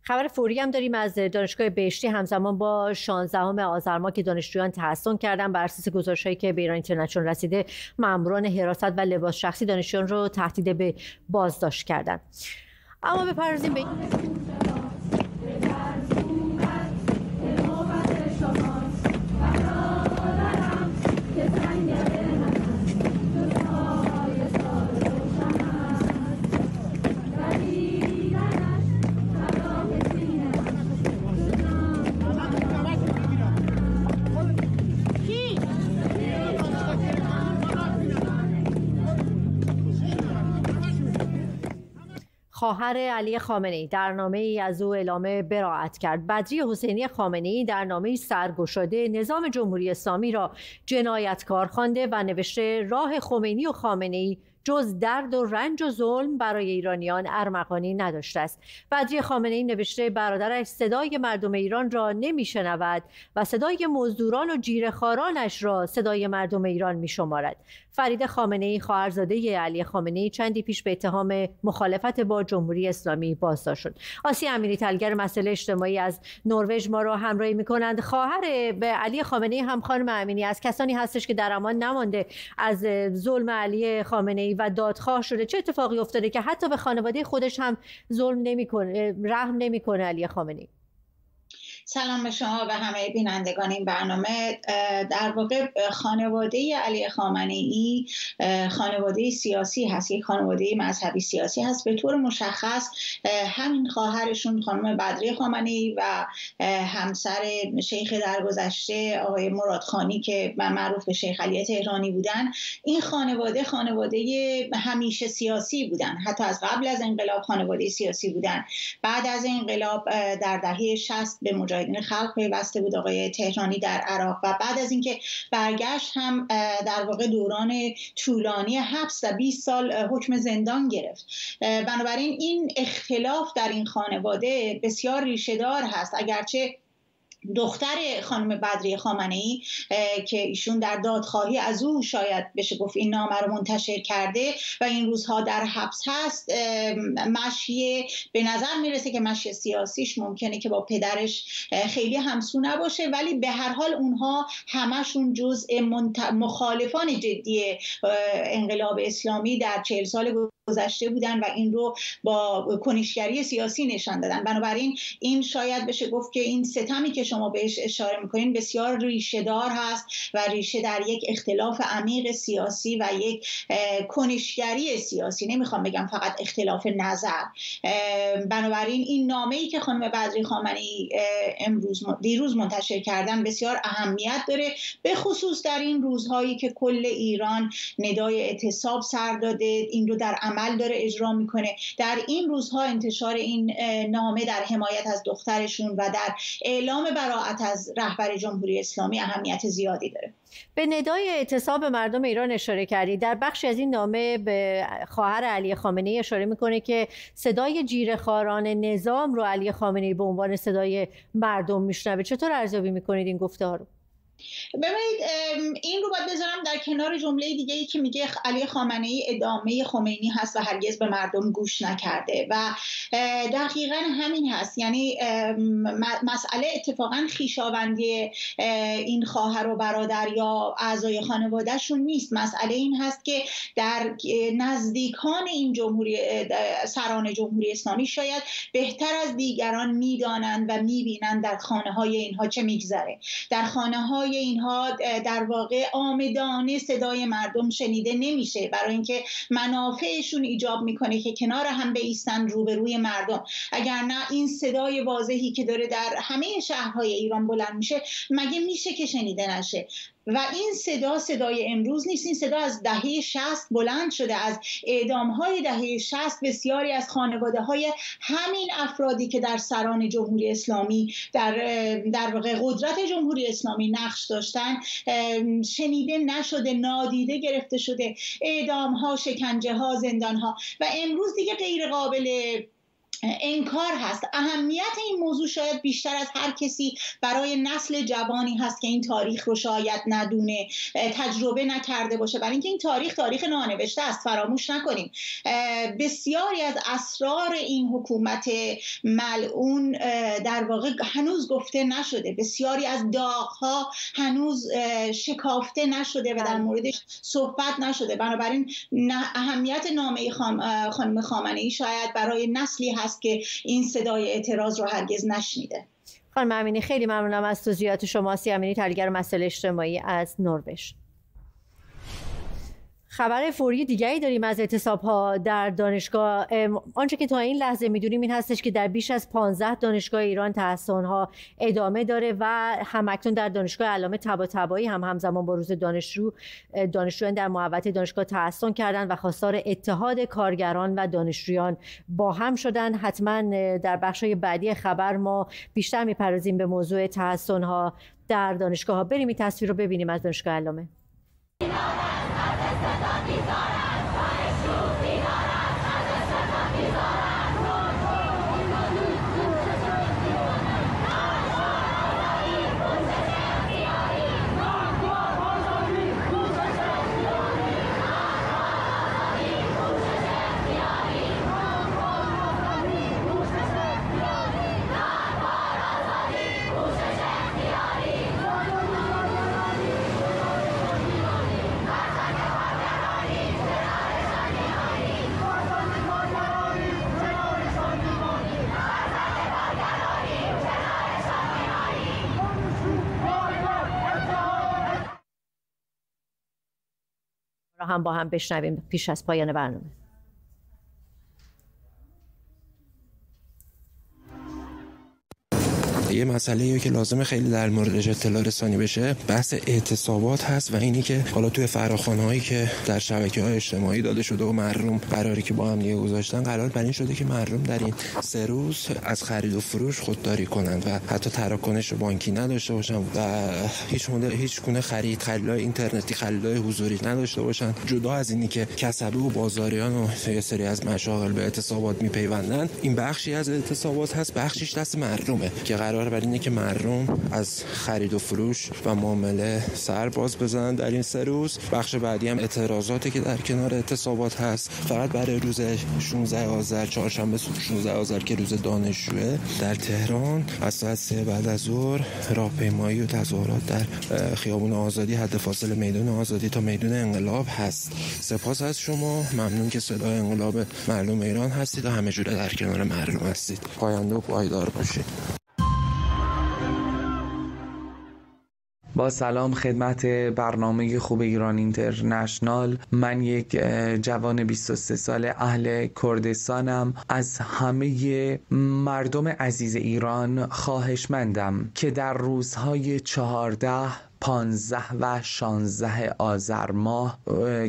خبر فوری هم داریم از دانشگاه بهشتی همزمان با 16 آذر ماه که دانشجویان تحسن کردن بر اساس گزارشهایی که به ایران اینترنشنال رسیده ماموران حراست و لباس شخصی دانشجویان رو تهدید به بازداشت کردن. اما بپردازیم به خواهر علی خامنه در نامه ای از او اعلام براعت کرد. بدری حسینی خامنه در نامه سرگشاده نظام جمهوری اسلامی را جنایتکار خوانده و نوشته راه خمینی و خامنه ای جز درد و رنج و ظلم برای ایرانیان ارمغانی نداشته است. بدری خامنه ای نوشته برادرش صدای مردم ایران را نمیشنود و صدای مزدوران و جیرخارانش را صدای مردم ایران میشمارد. فرید خامنه ای خواهرزاده علی خامنه ای چندی پیش به اتهام مخالفت با جمهوری اسلامی بازداشت شد. آسی امیری تلگر مسئله اجتماعی از نروژ ما را همراهی می‌کنند. خواهر به علی خامنه ای هم خانم امینی از کسانی هستش که در امان نمانده از ظلم علی خامنه ای و دادخواه شده. چه اتفاقی افتاده که حتی به خانواده خودش هم ظلم نمی‌کنه رحم نمی‌کنه علی خامنه ای سلام به شما و همه بینندگان این برنامه. در واقع خانواده علی خامنه ای خانواده سیاسی هست یک خانواده مذهبی سیاسی هست. به طور مشخص همین خواهرشون خانم بدری خامنه ای و همسر شیخ درگذشته آقای مراد خانی که معروف به شیخ علی تهرانی بودن این خانواده خانواده همیشه سیاسی بودن. حتی از قبل از انقلاب خانواده سیاسی بودن. بعد از انقلاب در دهه 60 به مجاهدین خلق پیوسته بود آقای تهرانی در عراق. و بعد از اینکه برگشت هم در واقع دوران طولانی حبس و 20 سال حکم زندان گرفت. بنابراین این اختلاف در این خانواده بسیار ریشهدار هست. اگرچه دختر خانم بدری خامنه ای که ایشون در دادخواهی از او شاید بشه گفت این نامه رو منتشر کرده و این روزها در حبس هست مشی به نظر می‌رسه که مشی سیاسیش ممکنه که با پدرش خیلی همسو نباشه ولی به هر حال اونها همشون جزء مخالفان جدی انقلاب اسلامی در چهل سال گذشته بودن و این رو با کنشگری سیاسی نشان دادن. بنابراین این شاید بشه گفت که این ستمی که شما بهش اشاره می‌کنین بسیار ریشه دار هست و ریشه در یک اختلاف عمیق سیاسی و یک کنشگری سیاسی. نمی‌خوام بگم فقط اختلاف نظر. بنابراین این نامه ای که خانم بدری خامنه امروز دیروز منتشر کردن بسیار اهمیت داره. به خصوص در این روزهایی که کل ایران ندای اعتصاب سر داده این رو در عمل داره اجرا می‌کنه. در این روزها انتشار این نامه در حمایت از دخترشون و در اعلام براعت از رهبر جمهوری اسلامی اهمیت زیادی داره. به ندای اعتصاب مردم ایران اشاره کردی. در بخشی از این نامه به خواهر علی خامنه ای اشاره می‌کنه که صدای جیره خاران نظام رو علی خامنه ای به عنوان صدای مردم میشنوه. چطور ارزیابی می‌کنید این گفته رو؟ ببینید این رو باید بذارم در کنار جمله دیگه ای که میگه علی خامنه ای ادامه خمینی هست و هرگز به مردم گوش نکرده و دقیقا همین هست. یعنی مسئله اتفاقا خیشاوندی این خواهر و برادر یا اعضای خانوادهشون نیست. مسئله این هست که در نزدیکان این جمهوری سران جمهوری اسلامی شاید بهتر از دیگران می‌دانند و می‌بینند در خانه های اینها چه میگذره. در خانه های اینها در واقع آمدانه صدای مردم شنیده نمیشه. برای اینکه منافعشون ایجاب می‌کنه که کنار هم بیستن روبروی مردم. اگر نه این صدای واضحی که داره در همه شهرهای ایران بلند میشه مگه میشه که شنیده نشه؟ و این صدا صدای امروز نیست. این صدا از دهه شست بلند شده از اعدام های دهه شست بسیاری از خانواده های همین افرادی که در سران جمهوری اسلامی در در قدرت جمهوری اسلامی نقش داشتن شنیده نشده نادیده گرفته شده. اعدام ها شکنجه ها زندان ها و امروز دیگه غیر قابل انکار هست. اهمیت این موضوع شاید بیشتر از هر کسی برای نسل جوانی هست که این تاریخ رو شاید ندونه تجربه نکرده باشه. برای اینکه این تاریخ تاریخ نانوشته است فراموش نکنیم. بسیاری از اسرار این حکومت ملعون در واقع هنوز گفته نشده. بسیاری از داغها هنوز شکافته نشده و در بله. موردش صحبت نشده. بنابراین اهمیت نامه خانم خامنه ای شاید برای نسلی هست که این صدای اعتراض رو هرگز نشنیده. خانم امینی خیلی ممنونم از توضیحات شما. سی امینی تحلیلگر مسئله اجتماعی از نروژ. خبر فوری دیگری داریم از اعتصاب ها در دانشگاه آنچه که تا این لحظه می‌دونیم این هستش که در بیش از 15 دانشگاه ایران تحسن ها ادامه داره و همکنون در دانشگاه علامه طباطبایی هم همزمان با روز دانشجو دانشجویان در محوطه دانشگاه تحسن کردند و خواستار اتحاد کارگران و دانشجویان با هم شدن حتما در بخش بعدی خبر ما بیشتر می‌پردازیم به موضوع تحسن ها در دانشگاه ها بریم این تصویر رو ببینیم از دانشگاه علامه. هم با هم بشنویم پیش از پایان برنامه. یه مسئله که لازمه خیلی در موردش اطلاع رسانی بشه بحث اعتصابات هست و اینی که حالا توی فراخوان هایی که در شبکه های اجتماعی داده شده و مردم قراری که با هم دیگه گذاشتن قرار بر این شده که مردم در این سه روز از خرید و فروش خودداری کنند و حتی تراکنش بانکی نداشته باشن و هیچ هیچ گونه خرید خرید اینترنتی خرید حضوری نداشته باشن. جدا از اینی که کسبه و بازاریان و یه سری از مشاغل به اعتصابات میپیوندن این بخشی از اعتصابات هست بخشیش دست مردمه که قرار بر اینه که مردم از خرید و فروش و معامله سر باز بزنن در این سه روز. بخش بعدی هم اعتراضاتی که در کنار اعتصابات هست. فقط برای روز 16 آذر چهارشنبه 16 آذر که روز دانشجوه. در تهران از ساعت 3 بعد از ظهر راهپیمایی و تظاهرات در خیابون آزادی حد فاصل میدان آزادی تا میدان انقلاب هست. سپاس از شما. ممنون که صدای انقلاب مردم ایران هستید و همه جوره در کنار مردم هستید. پاینده و پایدار باشید. با سلام خدمت برنامه خوب ایران اینترنشنال. من یک جوان 23 سال اهل کردستانم. از همه مردم عزیز ایران خواهشمندم که در روزهای چهارده پانزده و شانزده آذر ماه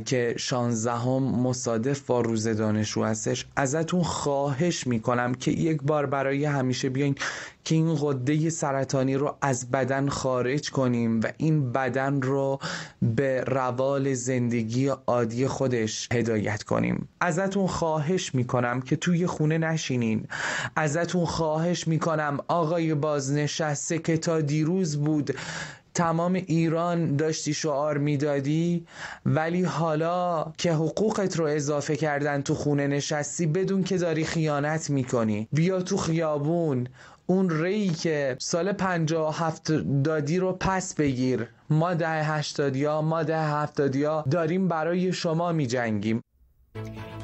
که شانزده هم مصادف با روز دانشجو هستش. ازتون خواهش می‌کنم که یک بار برای همیشه بیاین که این قده سرطانی رو از بدن خارج کنیم و این بدن رو به روال زندگی عادی خودش هدایت کنیم. ازتون خواهش می‌کنم که توی خونه نشینین. ازتون خواهش می‌کنم آقای بازنشسته که تا دیروز بود تمام ایران داشتی شعار می‌دادی؟ ولی حالا که حقوقت رو اضافه کردن تو خونه نشستی بدون که داری خیانت می‌کنی. بیا تو خیابون. اون ری که سال 57 دادی رو پس بگیر. ما ده هشتادیا ما ده هفتادیا داریم برای شما می جنگیم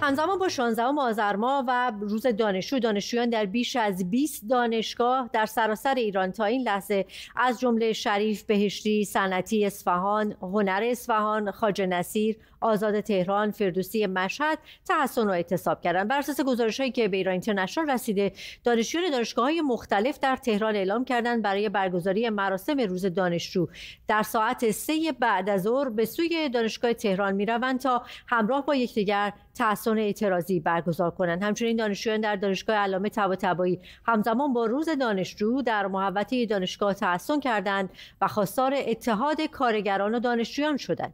همزمان با 16 آذر ماه و روز دانشجو دانشجویان در بیش از 20 دانشگاه در سراسر ایران تا این لحظه از جمله شریف بهشتی صنعتی اصفهان هنر اصفهان خواجه نصیر آزاد تهران فردوسی مشهد تحسن و اعتصاب کردند. بر اساس گزارشهایی که به ایران اینترنشنال رسیده دانشجویان دانشگاه های مختلف در تهران اعلام کردند برای برگزاری مراسم روز دانشجو. در ساعت سه بعد از ظهر به سوی دانشگاه تهران می‌روند تا همراه با یکدیگر تحسن اعتراضی برگزار کنند. همچنین دانشجویان در دانشگاه علامه طباطبایی همزمان با روز دانشجو در محوطه دانشگاه تحسن کردند و خواستار اتحاد کارگران و دانشجویان شدند.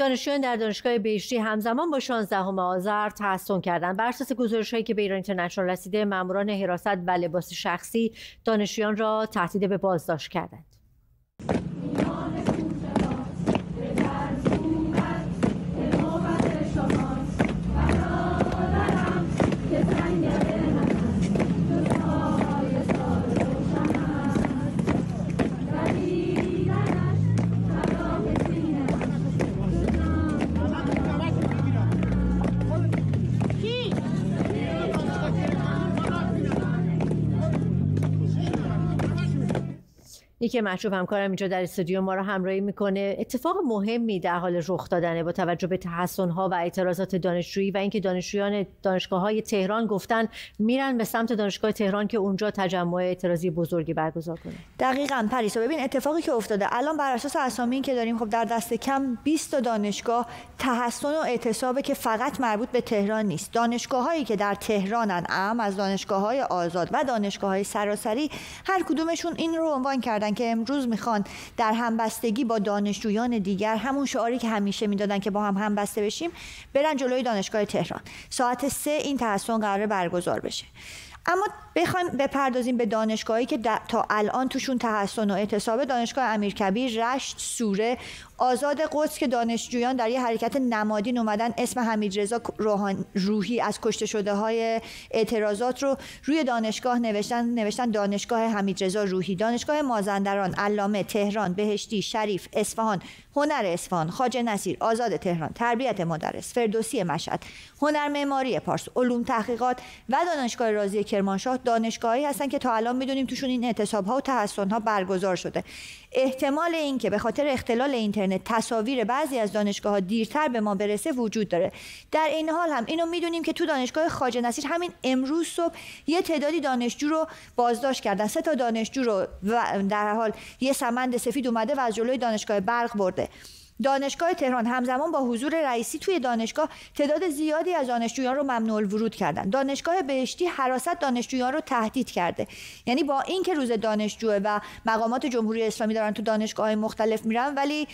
دانشجویان در دانشگاه بهشتی همزمان با 16 آذر تحسن کردند. بر اساس گزارشهایی که به ایران اینترنشنال رسیده ماموران حراست و لباس شخصی دانشجویان را تهدید به بازداشت کردند. یکی مطلوب همکارم اینجا در استودیو ما رو همراهی می‌کنه. اتفاق مهمی در حال رخ دادنه با توجه به تحسن ها و اعتراضات دانشجویی و اینکه دانشجویان دانشگاه های تهران گفتن میرن به سمت دانشگاه تهران که اونجا تجمع اعتراضی بزرگی برگزار کنه. دقیقاً پریسا ببین اتفاقی که افتاده. الان بر اساس اسامی که داریم خب در دست کم 20 تا دانشگاه تحسن و اعتصابه که فقط مربوط به تهران نیست. دانشگاه هایی که در تهرانن ام از دانشگاه های آزاد و دانشگاه های سراسری هر کدومشون این رو عنوان کردن که امروز می‌خوان در همبستگی با دانشجویان دیگر همون شعاری که همیشه می‌دادن که با هم همبسته بشیم برن جلوی دانشگاه تهران. ساعت سه این تحسن قرار برگزار بشه. اما بخوایم بپردازیم به دانشگاهی که تا الان توشون تحسن و اعتصاب دانشگاه امیرکبیر رشت سوره آزاد قدس که دانشجویان در یه حرکت نمادین اومدن اسم حمیدرضا روحی از کشته شده های اعتراضات رو روی دانشگاه نوشتن. نوشتن دانشگاه حمیدرضا روحی دانشگاه مازندران علامه تهران بهشتی شریف اصفهان هنر اصفهان خواجه نصیر آزاد تهران تربیت مدرس فردوسی مشهد هنر معماری پارس علوم تحقیقات و دانشگاه رازی کرمانشاه دانشگاهی هستن که تا الان می‌دونیم توشون این اعتصاب ها و تحسن ها برگزار شده. احتمال اینکه به خاطر اختلال اینترنت تصاویر بعضی از دانشگاه ها دیرتر به ما برسه وجود داره. در این حال هم اینو می‌دونیم که تو دانشگاه خواجه نصیر همین امروز صبح یه تعدادی دانشجو رو بازداشت کردن. سه تا دانشجو رو در حال یه سمند سفید اومده و از جلوی دانشگاه برق برده. دانشگاه تهران همزمان با حضور رئیسی توی دانشگاه تعداد زیادی از دانشجویان رو ممنوع ورود کردن. دانشگاه بهشتی حراست دانشجویان رو تهدید کرده. یعنی با اینکه روز دانشجوه و مقامات جمهوری اسلامی دارن تو دانشگاه های مختلف میرن ولی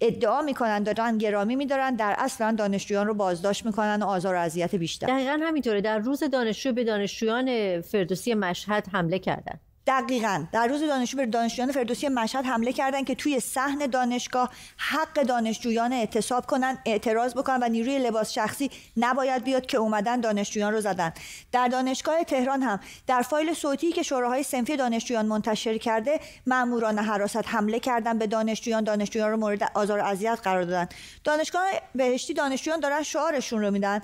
ادعا می‌کنن دارن گرامی میدارن در اصلا دانشجویان رو بازداشت می‌کنن و آزار و اذیت بیشتر. دقیقا همینطوره. در روز دانشجو به دانشجویان فردوسی مشهد حمله کردن. دقیقا. در روز دانشجو به دانشجویان فردوسی مشهد حمله کردن که توی صحن دانشگاه حق دانشجویان اعتصاب کنن اعتراض بکنن و نیروی لباس شخصی نباید بیاد که اومدن دانشجویان رو زدن. در دانشگاه تهران هم در فایل صوتی که شوراهای سنفی دانشجویان منتشر کرده ماموران حراست حمله کردن به دانشجویان دانشجویان رو مورد آزار و اذیت قرار دادن. دانشگاه بهشتی دانشجویان دارن شعارشون رو میدن.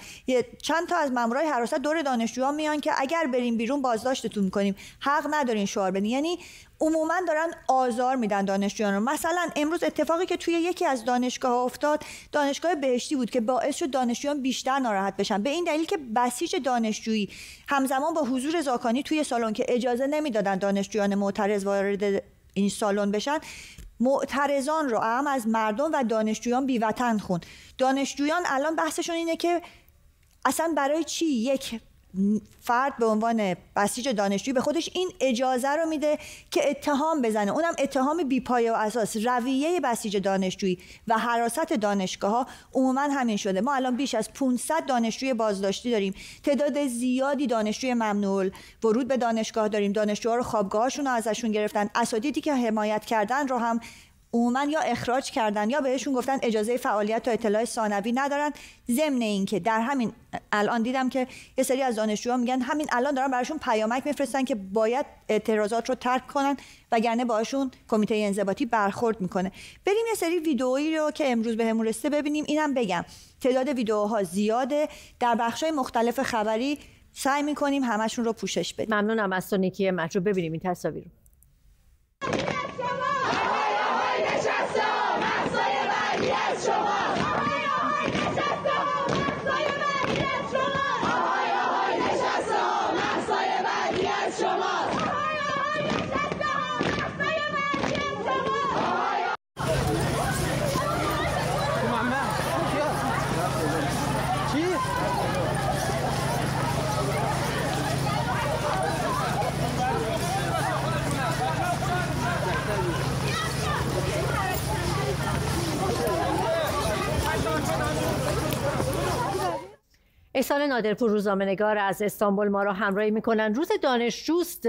چند تا از مامورای حراست دور دانشجویان میان که اگر بریم بیرون بازداشتتون می‌کنیم حق ندارین شعار بدین. یعنی عموما دارن آزار میدن دانشجویان رو. مثلا امروز اتفاقی که توی یکی از دانشگاه افتاد دانشگاه بهشتی بود که باعث شد دانشجویان بیشتر ناراحت بشن. به این دلیل که بسیج دانشجویی همزمان با حضور زاکانی توی سالن که اجازه نمی‌دادن دانشجویان معترض وارد این سالن بشن معترضان رو هم از مردم و دانشجویان بیوطن خون. دانشجویان الان بحثشون اینه که اصلا برای چی یک فرد به عنوان بسیج دانشجویی به خودش این اجازه رو میده که اتهام بزنه. اونم اتهام بیپایه و اساس. رویه بسیج دانشجویی و حراست دانشگاه ها عموما همین شده. ما الان بیش از 500 دانشجوی بازداشتی داریم. تعداد زیادی دانشجوی ممنوع ورود به دانشگاه داریم. دانشجوها رو خوابگاهاشون رو ازشون گرفتن. اساتیدی که حمایت کردن رو هم عموما یا اخراج کردن یا بهشون گفتن اجازه فعالیت تا اطلاع ثانوی ندارن. ضمن اینکه در همین الان دیدم که یه سری از دانشجوها میگن همین الان دارن براشون پیامک میفرستن که باید اعتراضات رو ترک کنن وگرنه باشون کمیته انضباطی برخورد می‌کنه. بریم یه سری ویدئویی رو که امروز بهمون رسیده ببینیم. اینم بگم تعداد ویدئوها زیاده. در بخشای مختلف خبری سعی می‌کنیم همشون رو پوشش بدیم. ممنونم از تو نیکی ببینیم این تصاویر رو. احسان نادرپور روزنامه‌نگار از استانبول ما را همراهی می‌کنن. روز دانشجوست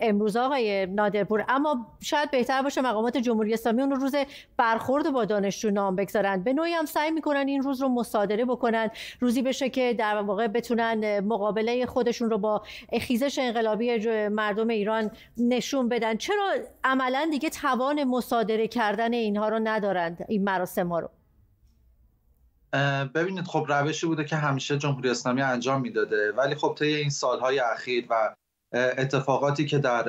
امروز آقای نادرپور اما شاید بهتر باشه مقامات جمهوری اسلامی اون روز برخورد با دانشجو نام بگذارن. به نوعی هم سعی می‌کنن این روز رو مصادره بکنن. روزی بشه که در واقع بتونن مقابله خودشون رو با خیزش انقلابی مردم ایران نشون بدن. چرا عملا دیگه توان مصادره کردن اینها رو ندارند این مراسم ها رو؟ ببینید خب روشی بوده که همیشه جمهوری اسلامی انجام می‌داده. ولی خب طی این سالهای اخیر و اتفاقاتی که در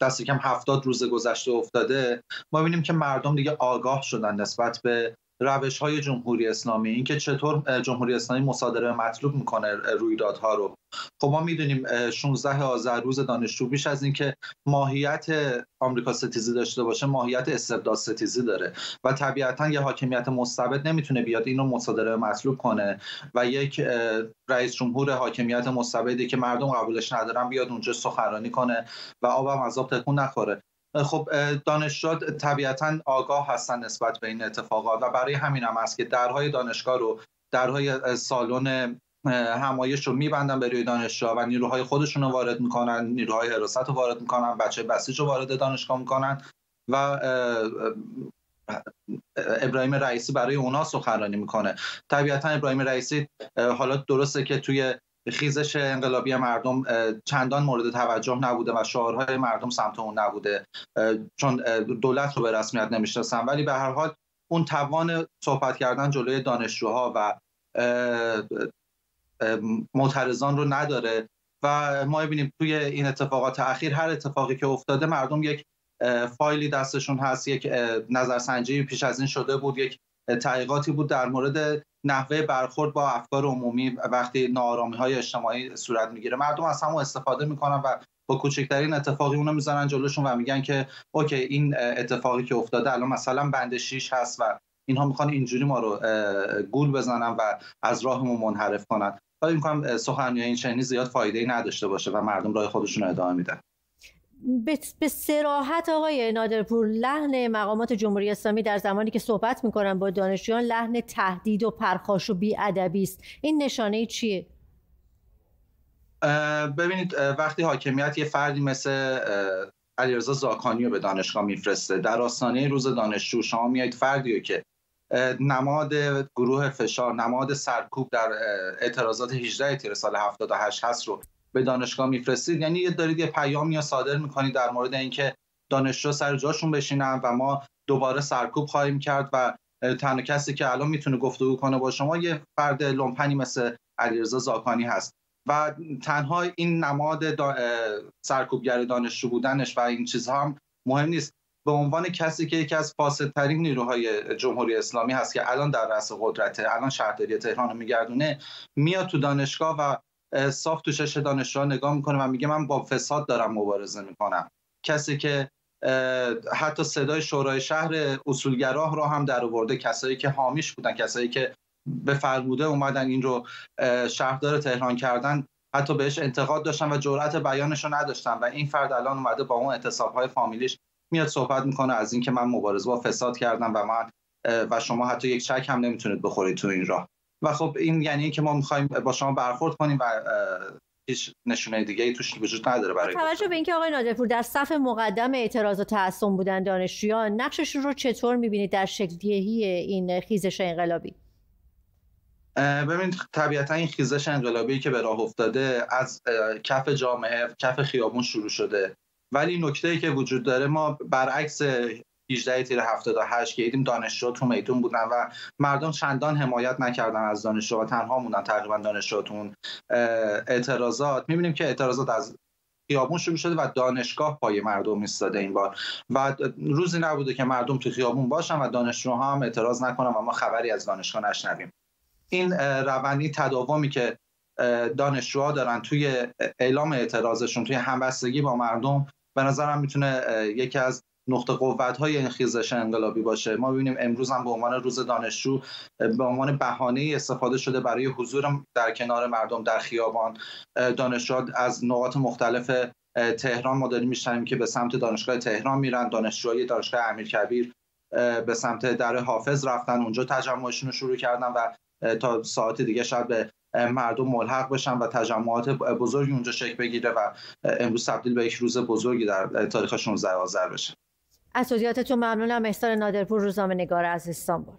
دست کم هفتاد روز گذشته افتاده ما ببینیم که مردم دیگه آگاه شدن نسبت به روش های جمهوری اسلامی اینکه چطور جمهوری اسلامی مصادره مطلوب می‌کنه رویدادها رو. خب ما می‌دونیم 16 آذر روز دانشجو بیش از اینکه ماهیت آمریکا ستیزی داشته باشه ماهیت استبداد ستیزی داره. و طبیعتا یه حاکمیت مستبد نمی‌تونه بیاد اینو مصادره مطلوب کنه. و یک رئیس جمهور حاکمیت مستبدی که مردم قبولش ندارن بیاد اونجا سخنرانی کنه و آبم از آب تکون نخوره. خب دانشجو طبیعتا آگاه هستن نسبت به این اتفاقات و برای همین هم است که درهای دانشگاه رو درهای سالن همایش رو میبندن به روی دانشجو و نیروهای خودشون رو وارد می‌کنن نیروهای حراست رو وارد می‌کنن بچه بسیج رو وارد دانشگاه می‌کنن و ابراهیم رئیسی برای اونا سخنرانی می‌کنه. طبیعتا ابراهیم رئیسی حالا درسته که توی خیزش انقلابی مردم چندان مورد توجه نبوده و شعارهای مردم سمت اون نبوده. چون دولت رو به رسمیت نمی‌شناسن ولی به هر حال اون توان صحبت کردن جلوی دانشجوها و معترضان رو نداره. و ما ببینیم توی این اتفاقات اخیر هر اتفاقی که افتاده مردم یک فایلی دستشون هست یک نظرسنجی پیش از این شده بود یک تحقیقاتی بود در مورد نحوه برخورد با افکار عمومی وقتی نارامی های اجتماعی صورت می‌گیره. مردم از همون استفاده می‌کنن و با کوچکترین اتفاقی اونو می‌زنن جلوشون و میگن که اوکی این اتفاقی که افتاده الان مثلا بند شیش هست و اینها می‌خوان اینجوری ما رو گول بزنن و از راهمون منحرف کنن. ولی می‌کنم سخنرانی این چنینی زیاد فایده ای نداشته باشه و مردم راه خودشون رو ادامه میدن. به سراحت آقای نادرپور لحن مقامات جمهوری اسلامی در زمانی که صحبت می‌کنن با دانشجویان لحن تهدید و پرخاش و بیادبی است. این نشانه چیه؟ ببینید وقتی حاکمیت یه فردی مثل علیرضا زاکانی رو به دانشگاه میفرسته در آستانه روز دانشجو شما میایید فردی که نماد گروه فشار نماد سرکوب در اعتراضات 18 تیر سال 78 هست رو به دانشگاه میفرستید. یعنی دارید یه پیامی صادر می‌کنید در مورد اینکه دانشجو سر جاشون بشینن و ما دوباره سرکوب خواهیم کرد و تنها کسی که الان می‌تونه گفتگو کنه با شما یه فرد لومپنی مثل علیرضا زاکانی هست. و تنها این نماد دا... سرکوبگر دانشجو بودنش و این چیزها هم مهم نیست. به عنوان کسی که یکی از فاسدترین نیروهای جمهوری اسلامی هست که الان در رأس قدرته الان شهرداری تهران رو میگردونه میاد تو دانشگاه و صاف تو شش دانشجو نگاه می‌کنه و میگه من با فساد دارم مبارزه می‌کنم. کسی که حتی صدای شورای شهر اصولگراه را هم در آورده کسایی که حامیش بودن کسایی که به فرموده اومدن این رو شهردار تهران کردن حتی بهش انتقاد داشتن و جرأت بیانش رو نداشتن و این فرد الان اومده با اون اعتصاب های فامیلیش میاد صحبت می‌کنه از اینکه من مبارزه با فساد کردم و من و شما حتی یک چک هم نمی‌تونید بخورید تو این راه. و خب این یعنی که ما می‌خوایم با شما برخورد کنیم و هیچ نشونه دیگه ای توش وجود نداره برای توجه به اینکه آقای نادرپور در صف مقدم اعتراض و تعصب بودن دانشجویان نقششون رو چطور می‌بینید در شکلگیری این خیزش انقلابی؟ ببینید طبیعتا این خیزش انقلابی که به راه افتاده از کف جامعه کف خیابون شروع شده. ولی نکته ای که وجود داره ما برعکس 18 تیر 78 که دیدیم دانشجو تو میدون بودن و مردم چندان حمایت نکردن از دانشجو و تنها موندن تقریبا دانشجو تو اعتراضات. می‌بینیم که اعتراضات از خیابون شروع شده و دانشگاه پای مردم ایستاده این بار. و روزی نبوده که مردم تو خیابون باشن و دانشجوها هم اعتراض نکنن و ما خبری از دانشگاه نشنویم. این روندی تداومی که دانشجوها دارن توی اعلام اعتراضشون توی همبستگی با مردم به نظرم می‌تونه یکی از نقطه قوت های این خیزش انقلابی باشه. ما ببینیم امروز هم به عنوان روز دانشجو به عنوان بهانه استفاده شده برای حضور در کنار مردم در خیابان. دانشجو از نقاط مختلف تهران ما داریم میشنیم که به سمت دانشگاه تهران میرن. دانشجوهای دانشگاه امیرکبیر به سمت در حافظ رفتن. اونجا تجمعشون رو شروع کردن و تا ساعت دیگه شاید به مردم ملحق بشن و تجمعات بزرگی اونجا شکل بگیره و امروز تبدیل به یک روز بزرگی در تاریخ 16 آذر بشه. از توضیحاتتون ممنونم. احسان نادرپور روزنامه نگار از استانبول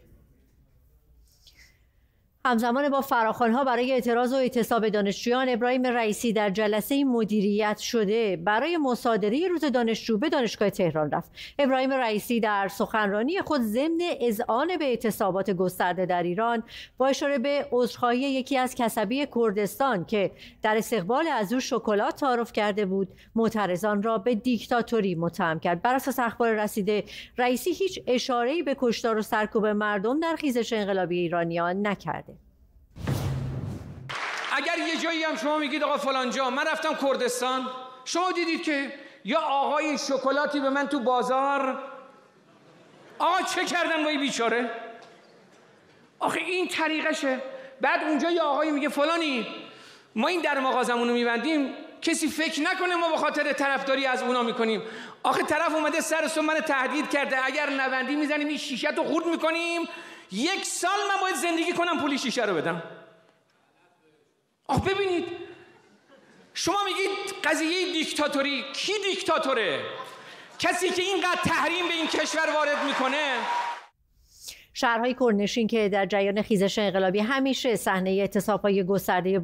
همزمان با ها برای اعتراض و اعتصاب دانشجویان ابراهیم رئیسی در جلسه مدیریت شده. برای مصادره روز دانشجو به دانشگاه تهران رفت. ابراهیم رئیسی در سخنرانی خود ضمن اذعان به اعتصابات گسترده در ایران با اشاره به عذرخواهی یکی از کسبی کردستان که در استقبال از او شکلات تعارف کرده بود معترضان را به دیکتاتوری متهم کرد. بر اساس اخبار رسیده رئیسی هیچ اشاره‌ای به کشتار و سرکوب مردم در خیزش انقلابی ایرانیان نکرده. اگر یه جایی هم شما میگید آقا فلان جا من رفتم کردستان شما دیدید که یا آقای شکلاتی به من تو بازار آقا چه کردن با این بیچاره؟ آخه این طریقشه. بعد اونجا یه آقایی میگه فلانی ما این در مغازمون رو میبندیم کسی فکر نکنه ما به خاطر طرفداری از اونا می‌کنیم. آخه طرف اومده سر سو من تهدید کرده اگر نبندی می‌زنیم این شیشه رو خورد می‌کنیم. یک سال من باید زندگی کنم پولی شیشه رو بدم. آخ ببینید. شما میگید قضیه دیکتاتوری. کی دیکتاتوره؟ کسی که اینقدر تحریم به این کشور وارد می‌کنه؟ شهرهای کرنشین که در جریان خیزش انقلابی همیشه صحنه اعتصابهای گسترده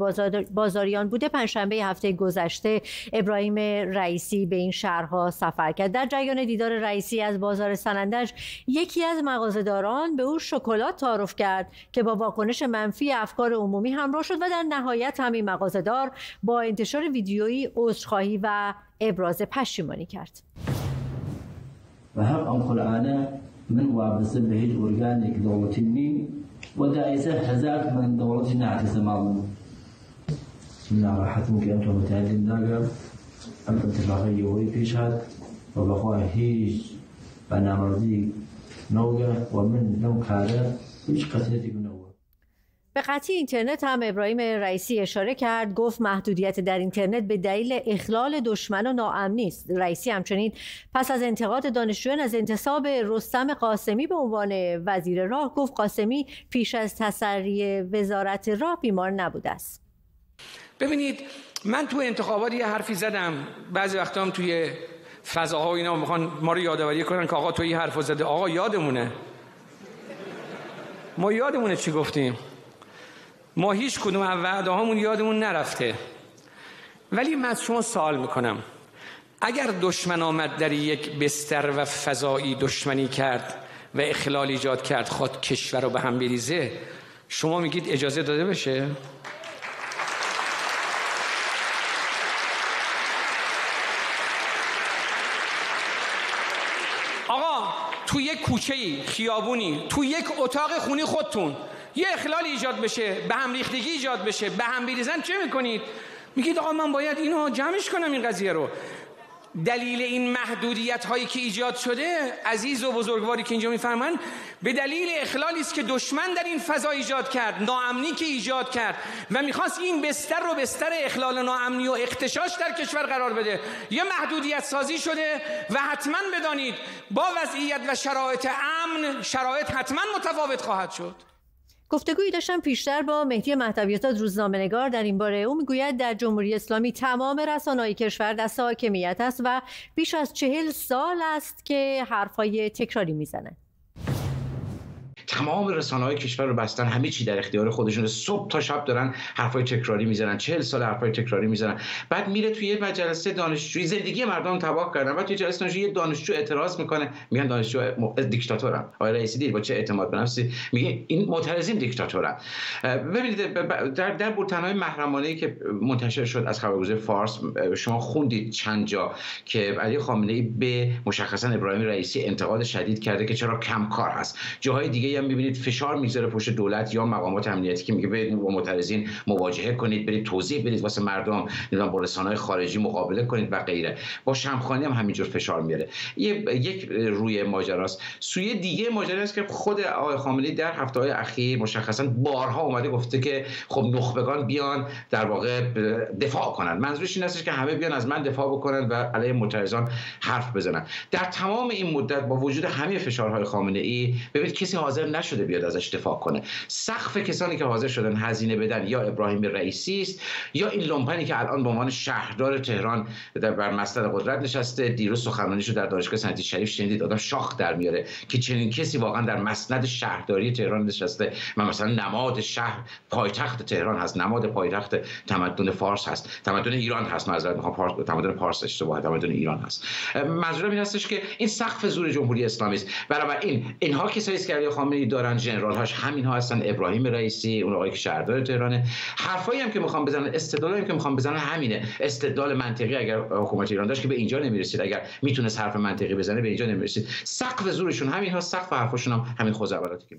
بازاریان بوده پنجشنبه هفته گذشته ابراهیم رئیسی به این شهرها سفر کرد. در جریان دیدار رئیسی از بازار سنندج یکی از مغازهداران به او شکلات تعارف کرد که با واکنش منفی افکار عمومی همراه شد و در نهایت همین مغازهدار با انتشار ویدیویی عذرخواهی و ابراز پشیمانی کرد. و من وابسته به هیچ ئۆرگانێک دەوڵەتی نین وەدایزە هەزار من دەوڵەتی ناتەزە ماڵ ناڕاحەتم کە ئەم تۆمەتیان داگە ئەم ئەتفاقی ئەوەی پێش هات و وبقوا هيج بەنامەردی نەوگە ومن من لەم کارە به قطعی اینترنت هم ابراهیم رئیسی اشاره کرد گفت محدودیت در اینترنت به دلیل اخلال دشمن و ناامنی است رئیسی همچنین پس از انتقاد دانشجویان از انتصاب رستم قاسمی به عنوان وزیر راه گفت قاسمی پیش از تسری وزارت راه بیمار نبوده است. ببینید من تو انتخابات یه حرفی زدم. بعضی وقتا هم توی فضاها اینا می‌خوان ما رو یادآوری کنن که آقا تو یه حرف زده. آقا یادمونه. ما یادمونه چی گفتیم. ما هیچ کدوم از وعده هامون یادمون نرفته ولی من از شما سوال می‌کنم اگر دشمن آمد در یک بستر و فضایی دشمنی کرد و اخلال ایجاد کرد خود کشور رو به هم بریزه شما میگید اجازه داده بشه؟ آقا تو یک کوچه خیابونی تو یک اتاق خونی خودتون یه اخلال ایجاد بشه به هم ریختگی ایجاد بشه به هم بریزن چه می‌کنید؟ میگید آقا من باید اینو جمعش کنم این قضیه رو. دلیل این محدودیت هایی که ایجاد شده عزیز و بزرگواری که اینجا میفرمن به دلیل اخلالی است که دشمن در این فضا ایجاد کرد ناامنی که ایجاد کرد و می‌خواست این بستر رو بستر اخلال ناامنی و اختشاش در کشور قرار بده. یه محدودیت سازی شده و حتما بدانید با وضعیت و شرایط امن شرایط حتما متفاوت خواهد شد. گفتگویی داشتم پیشتر با مهدی مهدویزاد روزنامه نگار در این باره او می‌گوید در جمهوری اسلامی تمام رسانه‌های کشور دست حاکمیت است و بیش از چهل سال است که حرفهای تکراری می‌زنه تمام رسانه های کشور رو بستن همه چی در اختیار خودشون صبح تا شب دارن حرفای تکراری می‌زنن چهل سال حرفای تکراری می‌زنن. بعد میره توی یه جلسه دانشجویی زندگی مردم تباه کردن. بعد توی جلسه دانشجویی دانشجو اعتراض می‌کنه. میگن دانشجو دیکتاتورن. آقای رئیسی دید با چه اعتماد به نفسی؟ میگه این معترضین دیکتاتورن. ببینید در در بولتن‌های محرمانه که منتشر شد از خبرگزاری فارس شما خوندید چند جا که علی خامنه ای به مشخصا ابراهیم رئیسی انتقاد شدید کرده که چرا کم کار هست. جاهای دیگه هم می‌بینید فشار می‌ذاره پشت دولت یا مقامات امنیتی که میگه برید با معترضین مواجهه کنید برید توضیح بدید واسه مردم نمی‌دونم با رسانه‌های خارجی مقابله کنید و غیره. با شمخانی هم همینجور فشار میاره. یک روی ماجراست. سوی دیگه ماجراست که خود آقای خامنه‌ای در هفته های اخیر مشخصا بارها اومده گفته که خب نخبگان بیان در واقع دفاع کنند منظورش این است که همه بیان از من دفاع بکنن و علیه معترضان حرف بزنن. در تمام این مدت با وجود همه فشارهای خامنه ای ببینید کسی حاضر نشده بیاد ازش دفاع کنه. سقف کسانی که حاضر شدن هزینه بدن یا ابراهیم رئیسی است یا این لومپنی که الان به عنوان شهردار تهران در بر مسند قدرت نشسته دیروز سخنرانیشو در دانشگاه سنتی شریف شنیدید آدم شاخ در میاره که چنین کسی واقعا در مسند شهرداری تهران نشسته و مثلا نماد شهر پایتخت تهران هست نماد پایتخت تمدن فارس هست. تمدن ایران هست معذرت می‌خوام تمدن پارس اشتباه تمدن ایران هست. منظورم این هستش که این سقف زور جمهوری اسلامی است. این اینها کسایی است که علی خامنه‌ای دارن ژنرال هاش همین ها هستن ابراهیم رئیسی اون آقایی که شهردار تهرانه. حرفایی هم که می‌خوام بزنن استدلالی که می‌خوام بزنن همینه. استدلال منطقی اگر حکومت ایران داشت که به اینجا نمی‌رسید. اگر می‌تونه حرف منطقی بزنه به اینجا نمی‌رسید. سقف زورشون همین ها سقف حرفشون هم همین خزعبلاتی که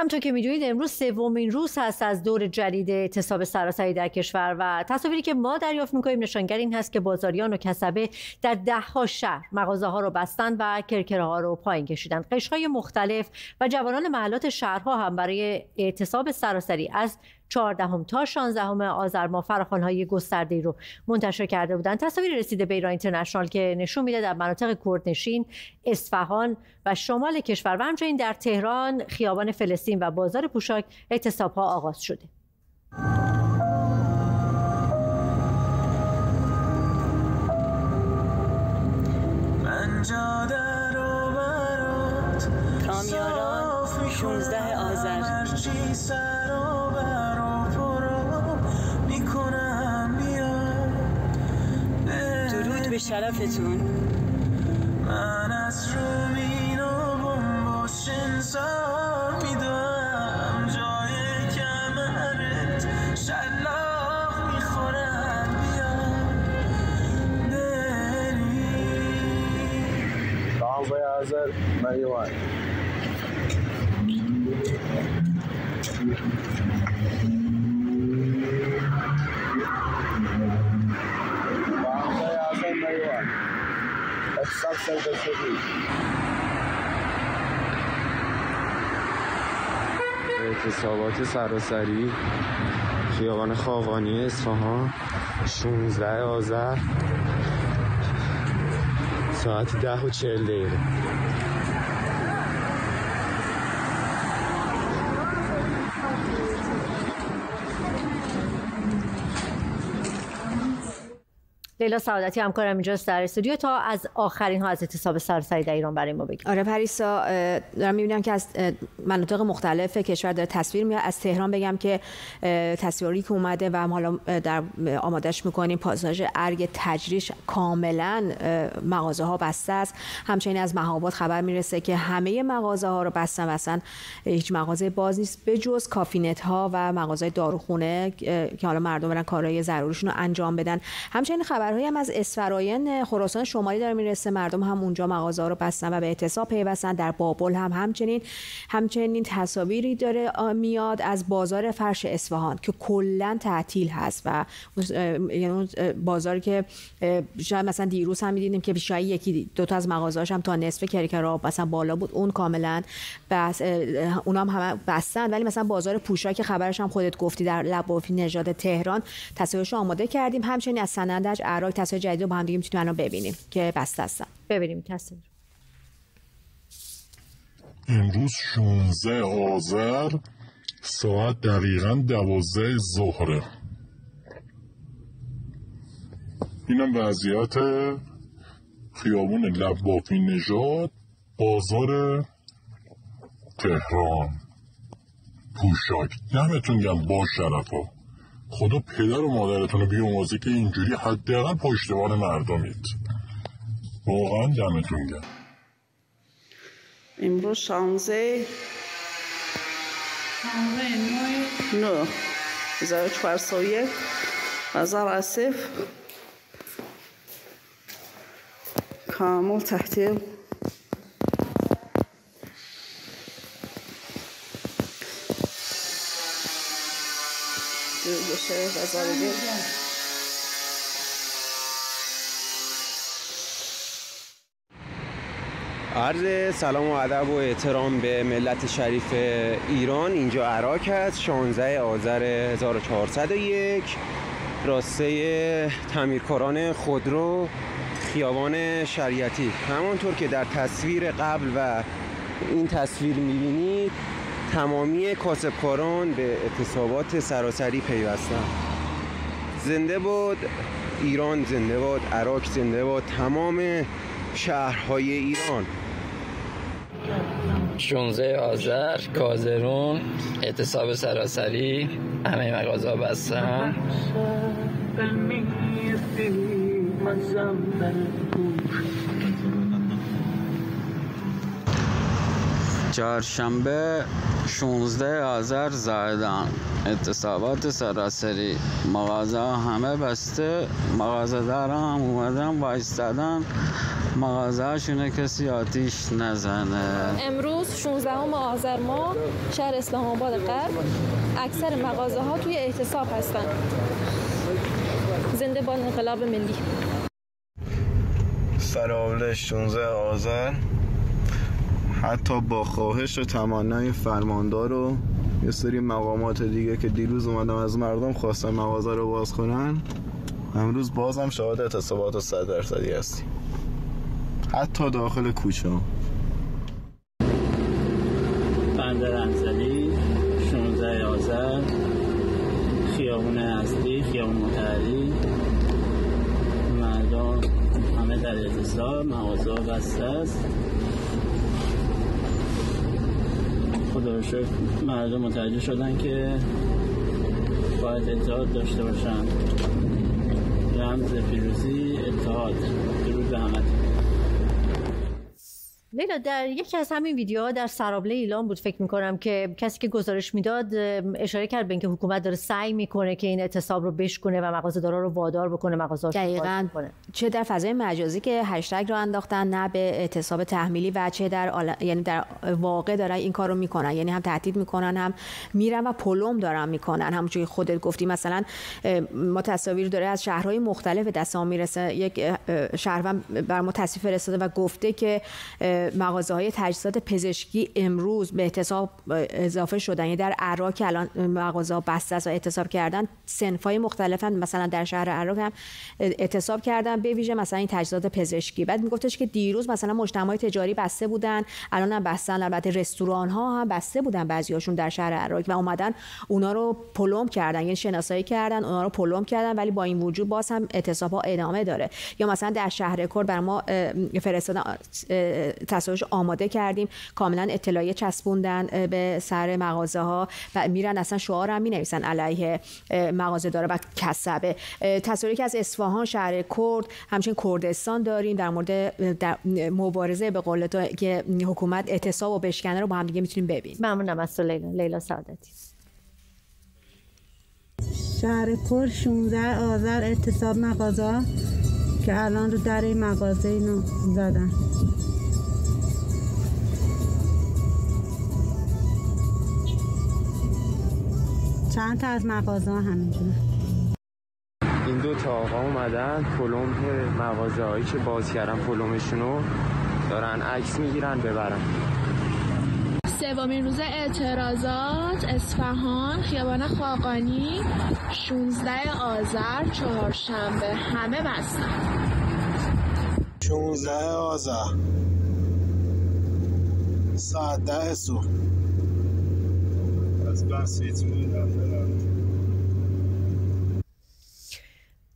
همطور که می‌دونید امروز سومین روز هست از دور جدید اعتصاب سراسری در کشور و تصاویری که ما دریافت می‌کنیم نشانگر این هست که بازاریان و کسبه در دهها شهر مغازه ها رو بستند و کرکره ها رو پایین کشیدند قشرهای مختلف و جوانان محلات شهرها هم برای اعتصاب سراسری از 14 تا 16 آذر ماه های گسترده رو منتشر کرده بودند. تصاویر رسیده به ایران اینترنشنال که نشون میده در مناطق کردنشین اصفهان و شمال کشور و همچنین در تهران خیابان فلسطین و بازار پوشاک اعتصاب ها آغاز شده. کامیاران 16 آذر. شرفتون. من از رومین و بمباش انسان میدم جای کمرت شلاق می‌خورم بیا. بری دعوه ازر مریوان اعتصابات سراسری خیابان خاقانی اصفهان 16 آذر ساعت ده و چهل دقیقه. لیلا سعادتی همکارم اینجاست در استودیو تا از آخرین ها از اعتصاب سراسری در ایران برای ما بگیم. آره پریسا دارم می‌بینم که از مناطق مختلف کشور داره تصویر میاد. از تهران بگم که تصویری که اومده و حالا در آمادش می‌کنیم پاساژ ارگ تجریش کاملا مغازه ها بسته است. همچنین از مهاباد خبر می‌رسه که همه مغازه ها رو بستن مثلا هیچ مغازه باز نیست. به جز کافینت ها و مغازه داروخونه که حالا مردم برن کارهای ضروریشون رو انجام بدن. همچنین خبرهایی هم از اسفراین خراسان شمالی داره می‌رسه. مردم هم اونجا مغازه رو بستن و به اعتصاب پیوستن. در بابل هم همچنین همچنین تصاویری داره میاد از بازار فرش اصفهان که کلا تعطیل هست و یعنی بازاری که شاید مثلا دیروز هم می‌دیدیم که بیشتر یکی دو تا از مغازه‌هاش هم تا نصف کریکرا مثلا بالا بود. اون کاملا بس اونا هم همه بستن. ولی مثلا بازار پوشا که خبرش هم خودت گفتی در لبافی نژاد تهران تصویرش آماده کردیم. همچنین از سنندج عراق تصویر جدید رو با هم دیگه می‌تونیم الان ببینیم که بسته هستن. ببینیم تصویر. امروز 16 آذر ساعت دقیقا دوازده ظهره. اینم وضعیت خیابون لبافی نژاد بازار تهران. پوشاک. دمتون گم با شرفا. خدا پدر و مادرتون رو بیاموزه که اینجوری حداقل پشتوان مردمید واقعا دمتون گم امروز شانزه نه هزار چهارصد و یک آصف کامل تحتیل. بازار دیگه عرض سلام و ادب و احترام به ملت شریف ایران. اینجا عراق است 16 آذر 1401 راسته تعمیرکاران خودرو خیابان شریعتی. همانطور که در تصویر قبل و این تصویر می‌بینید تمامی کاسبکاران به اعتصابات سراسری پیوستند زنده باد ایران زنده باد عراق زنده باد تمام شهرهای ایران. 16 آذر کازرون اعتصاب سراسری همه مغازه بستن. چهارشنبه 16 آذر زایدان اعتصابات سراسری. مغازه همه بسته. مغازه دارا هم اومدن وایستادن. مغازه هاشونه کسی آتیش نزنه. امروز 16 آذر ما شهر اسلام آباد غرب اکثر مغازه ها توی اعتصاب هستن. زنده باد انقلاب ملی. فراوله 16 آذر. حتی با خواهش و تمنای فرماندار و یه سری مقامات دیگه که دیروز اومدم از مردم خواستن مغازه رو باز کنن امروز بازم شاهد اعتصابات صد درصدی هستیم. حتی داخل کوچه بندر انزلی 16 آذر خیابون اصلی خیابون متحری مردم همه در اعتصاب مغازه بسته است. خدا شکر مردم متوجه شدن که باید اتحاد داشته باشن. رمز پیروزی اتحاد. درود به همه لیلا در یکی از همین ویدیوها در سرابله ایلان بود فکر می‌کنم که کسی که گزارش می‌داد اشاره کرد به اینکه حکومت داره سعی می‌کنه که این اعتصاب رو بشکنه و مغازه‌دارا رو وادار بکنه مغازه دقیقاً. چه در فضای مجازی که هشتگ رو انداختن نه به اعتصاب تحمیلی و چه در آل... یعنی در واقع دارن این کارو می‌کنن. یعنی هم تهدید می‌کنن هم میرن و پلم دارن می‌کنن. همونجوری خودت گفتی مثلا ما تصاویر داره از شهرهای مختلف دستام می‌رسه. یک شهروند بر ما تصویر فرستاده و گفته که مغازه های تجهیزات پزشکی امروز به اعتصاب اضافه شدن. یعنی در عراق که الان مغازه بسته است و اعتصاب کردن سنفای مختلفن. مثلا در شهر عراق هم اعتصاب کردن به ویژه مثلا این تجهیزات پزشکی. بعد میگفتش که دیروز مثلا مجتمع تجاری بسته بودن. الان هم بستن. البته رستوران ها هم بسته بودن بعضیاشون در شهر عراق و اومدن اونا رو پلم کردن. یعنی شناسایی کردن اونا رو پلم کردن ولی با این وجود باز هم اعتصاب ها ادامه داره. یا مثلا در شهر کرد بر ما فرستادن تصاویرش آماده کردیم. کاملا اطلاعیه چسبوندن به سر مغازه ها و میرن اصلا شعار هم می نویسن علیه مغازه داره و کسبه. تصویری که از اصفهان شهر کرد همچنین کردستان داریم در مورد در مبارزه به قول تو که حکومت اعتصاب و بشکنه رو با هم دیگه می‌تونیم ببینیم. ممنونم از لیلا. لیلا سعادتی. شهر کر 16 آذر اعتصاب مغازه که الان رو در این مغازه اینو زدن. چند تا از مغازه همینجوره. این دو تا آقا اومدن پلم مغازه هایی که باز کردن پلمشونو دارن عکس می‌گیرن ببرن. سومین روز اعتراضات اصفهان خیابان خاقانی 16 آذر چهارشنبه. همه بستن. 16 آذر. ساعت ده صبح. از بسیط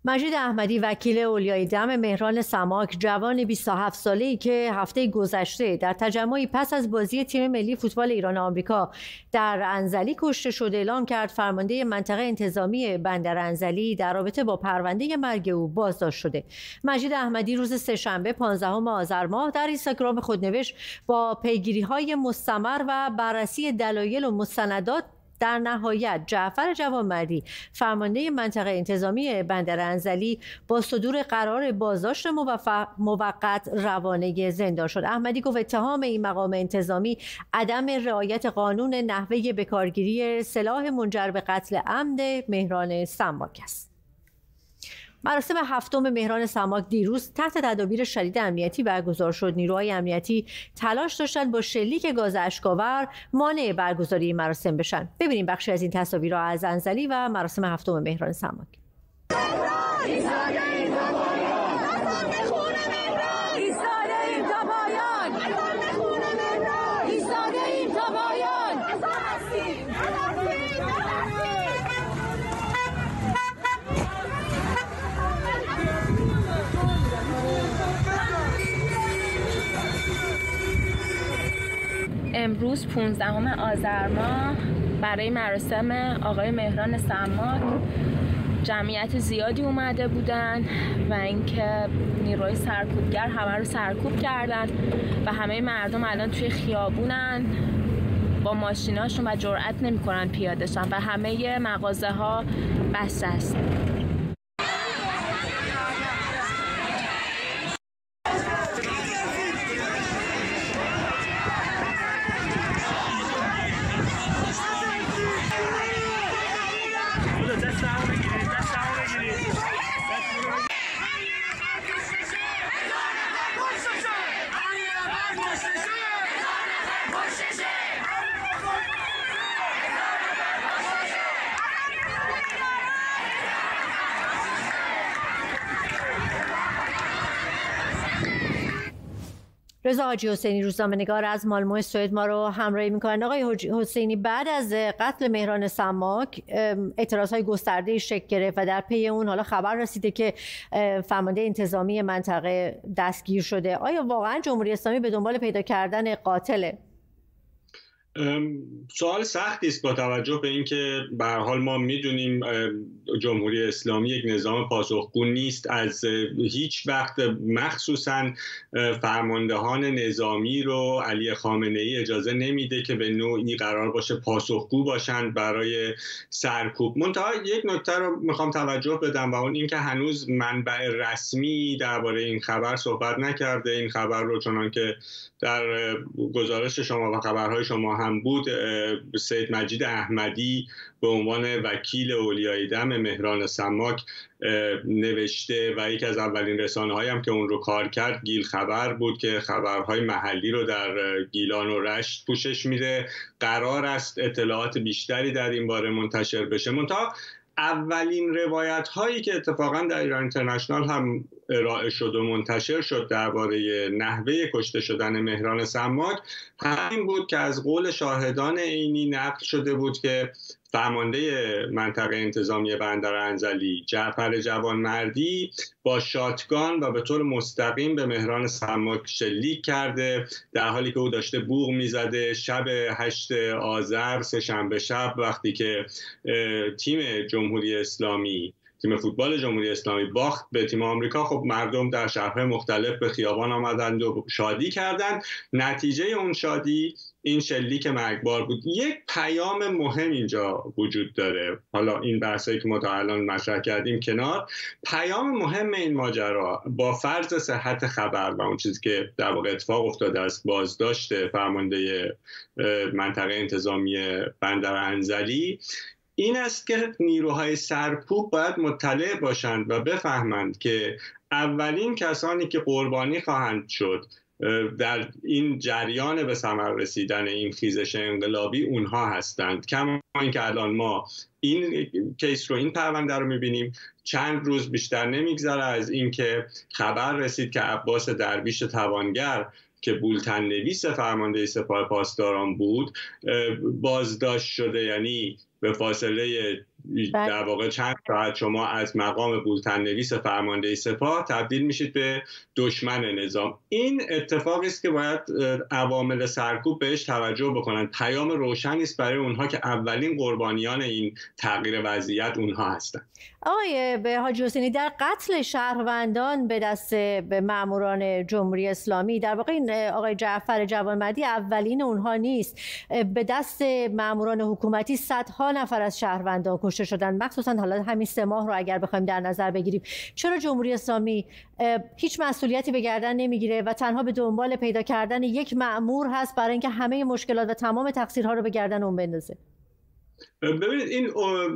مجید احمدی وکیل اولیای دم مهران سماک جوان 27 ساله‌ای که هفته گذشته در تجمعی پس از بازی تیم ملی فوتبال ایران آمریکا در انزلی کشته شد اعلام کرد فرمانده منطقه انتظامی بندر انزلی در رابطه با پرونده مرگ او بازداشت شده. مجید احمدی روز سهشنبه 15 آذر ماه در اینستاگرام خود نوشت با پیگیری های مستمر و بررسی دلایل و مستندات در نهایت جعفر جوانمردی فرمانده منطقه انتظامی بندر انزلی با صدور قرار بازداشت موقت روانه زندان شد. احمدی گفت اتهام این مقام انتظامی عدم رعایت قانون نحوه بکارگیری سلاح منجر به قتل عمد مهران سماک است. مراسم هفتم مهران سماک دیروز تحت تدابیر شدید امنیتی برگزار شد. نیروهای امنیتی تلاش داشتند با شلیک گاز اشکاور مانع برگزاری مراسم بشن. ببینیم بخشی از این تصاویر را از انزلی و مراسم هفتم مهران سماک. امروز 15 آذر ماه برای مراسم آقای مهران سماک جمعیت زیادی اومده بودن و اینکه نیروی سرکوبگر همه رو سرکوب کردن و همه مردم الان توی خیابونن با ماشیناشون و جرأت نمی‌کنن پیاده شن و همه مغازه ها بسته است. رضا حاجی حسینی روزنامه نگار از مالمو سوئد ما رو همراهی می‌کنن. آقای حسینی بعد از قتل مهران سماک اعتراض های گسترده شکل گرفت و در پی اون حالا خبر رسیده که فرمانده انتظامی منطقه دستگیر شده. آیا واقعا جمهوری اسلامی به دنبال پیدا کردن قاتله سوال سختی است با توجه به اینکه به حال ما می‌دونیم جمهوری اسلامی یک نظام پاسخگو نیست. از هیچ وقت مخصوصا فرماندهان نظامی رو علی خامنه ای اجازه نمیده که به نوعی قرار باشه پاسخگو باشند برای سرکوب. منتها یک نکته رو می‌خوام توجه بدم و اون اینکه هنوز منبع رسمی درباره این خبر صحبت نکرده. این خبر رو چنان که در گزارش شما و خبرهای شما هم بود سید مجید احمدی به عنوان وکیل اولیای دم مهران سماک نوشته و یکی از اولین رسانه هم که اون رو کار کرد گیل خبر بود که خبرهای محلی رو در گیلان و رشت پوشش میده. قرار است اطلاعات بیشتری در این باره منتشر بشه. منتها اولین روایت هایی که اتفاقا در ایران اینترنشنال هم ارائه شد و منتشر شد درباره نحوه کشته شدن مهران سماک همین بود که از قول شاهدان عینی نقل شده بود که فرمانده منطقه انتظامی بندر انزلی جعفر جوانمردی با شاتگان و به طور مستقیم به مهران سماک شلیک کرده در حالی که او داشته بوغ می‌زده. شب هشت آذر سه شنبه شب وقتی که تیم جمهوری اسلامی تیم فوتبال جمهوری اسلامی باخت به تیم آمریکا خب مردم در شهرهای مختلف به خیابان آمدند و شادی کردند. نتیجه اون شادی این شلیک مرگبار بود. یک پیام مهم اینجا وجود داره. حالا این بحثایی که ما تا الان مطرح کردیم کنار. پیام مهم این ماجرا با فرض صحت خبر و اون چیزی که در واقع اتفاق افتاده است بازداشت فرمانده منطقه انتظامی بندر انزلی این است که نیروهای سرکوب باید مطلع باشند و بفهمند که اولین کسانی که قربانی خواهند شد در این جریان به ثمر رسیدن این خیزش انقلابی اونها هستند. کما اینکه الان ما این کیس رو این پرونده رو می‌بینیم چند روز بیشتر نمیگذره از اینکه خبر رسید که عباس درویش توانگر که بولتن نویس فرمانده سپاه پاسداران بود بازداشت شده یعنی به فاصله در واقع چند ساعت شما از مقام بولتن نویس فرمانده سپاه تبدیل میشید به دشمن نظام. این اتفاقی است که باید عوامل سرکوب بهش توجه بکنند پیام روشنی است برای اونها که اولین قربانیان این تغییر وضعیت اونها هستند آقای به حاجی حسینی در قتل شهروندان به دست به ماموران جمهوری اسلامی در واقع این آقای جعفر جوانمردی اولین اونها نیست. به دست ماموران حکومتی صدها نفر از شهروندان کشته شدن. مخصوصا حالا همین سه ماه رو اگر بخوایم در نظر بگیریم. چرا جمهوری اسلامی هیچ مسئولیتی به گردن نمی‌گیره و تنها به دنبال پیدا کردن یک مأمور هست برای اینکه همه مشکلات و تمام تقصیرها رو به گردن اون بندازه؟ ببینید این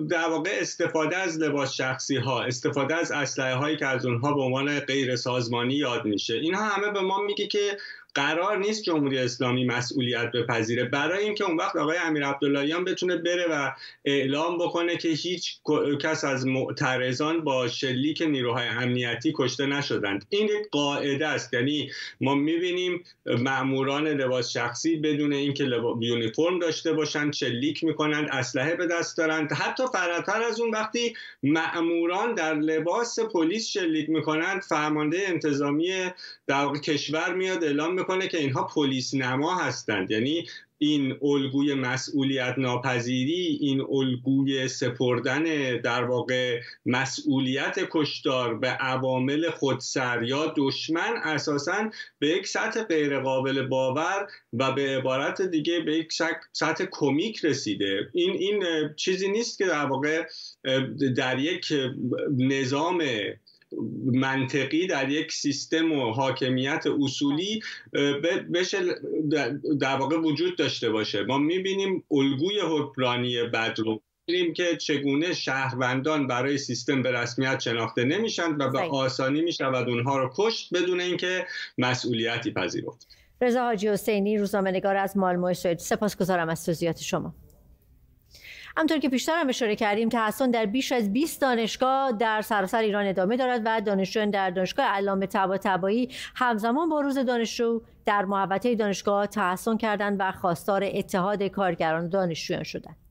در واقع استفاده از لباس شخصی ها استفاده از اسلحه هایی که از اونها به عنوان غیر سازمانی یاد میشه. اینها همه به ما میگه که قرار نیست جمهوری اسلامی مسئولیت بپذیره. برای اینکه اون وقت آقای امیر عبداللهیان بتونه بره و اعلام بکنه که هیچ کس از معترضان با شلیک نیروهای امنیتی کشته نشدند. این یک قاعده است. یعنی ما می‌بینیم ماموران لباس شخصی بدون اینکه یونیفرم داشته باشند شلیک می‌کنند اسلحه به دست دارند. حتی فراتر از اون وقتی ماموران در لباس پلیس شلیک می‌کنند فرمانده انتظامی در کشور میاد اعلام می‌کنه که اینها پلیس نما هستند. یعنی این الگوی مسئولیت ناپذیری این الگوی سپردن در واقع مسئولیت کشتار به عوامل خودسر یا دشمن اساسا به یک سطح غیرقابل باور و به عبارت دیگه به یک سطح کمیک رسیده. این این چیزی نیست که در واقع در یک نظام منطقی در یک سیستم و حاکمیت اصولی بشه در واقع وجود داشته باشه. ما می‌بینیم الگوی حکمرانی بد رو می‌بینیم که چگونه شهروندان برای سیستم به رسمیت شناخته نمیشند و به آسانی می‌شود اونها رو کشت بدون اینکه مسئولیتی پذیرفت. رضا حاجی حسینی روزنامه‌نگار از مالمو سپاسگزارم از توضیحات شما. همطور که پیشتر هم اشاره کردیم تحسن در بیش از 20 دانشگاه در سراسر ایران ادامه دارد و دانشجویان در دانشگاه علامه طباطبایی همزمان با روز دانشجو در محوطه دانشگاه تحسن کردند و خواستار اتحاد کارگران دانشجویان شدند.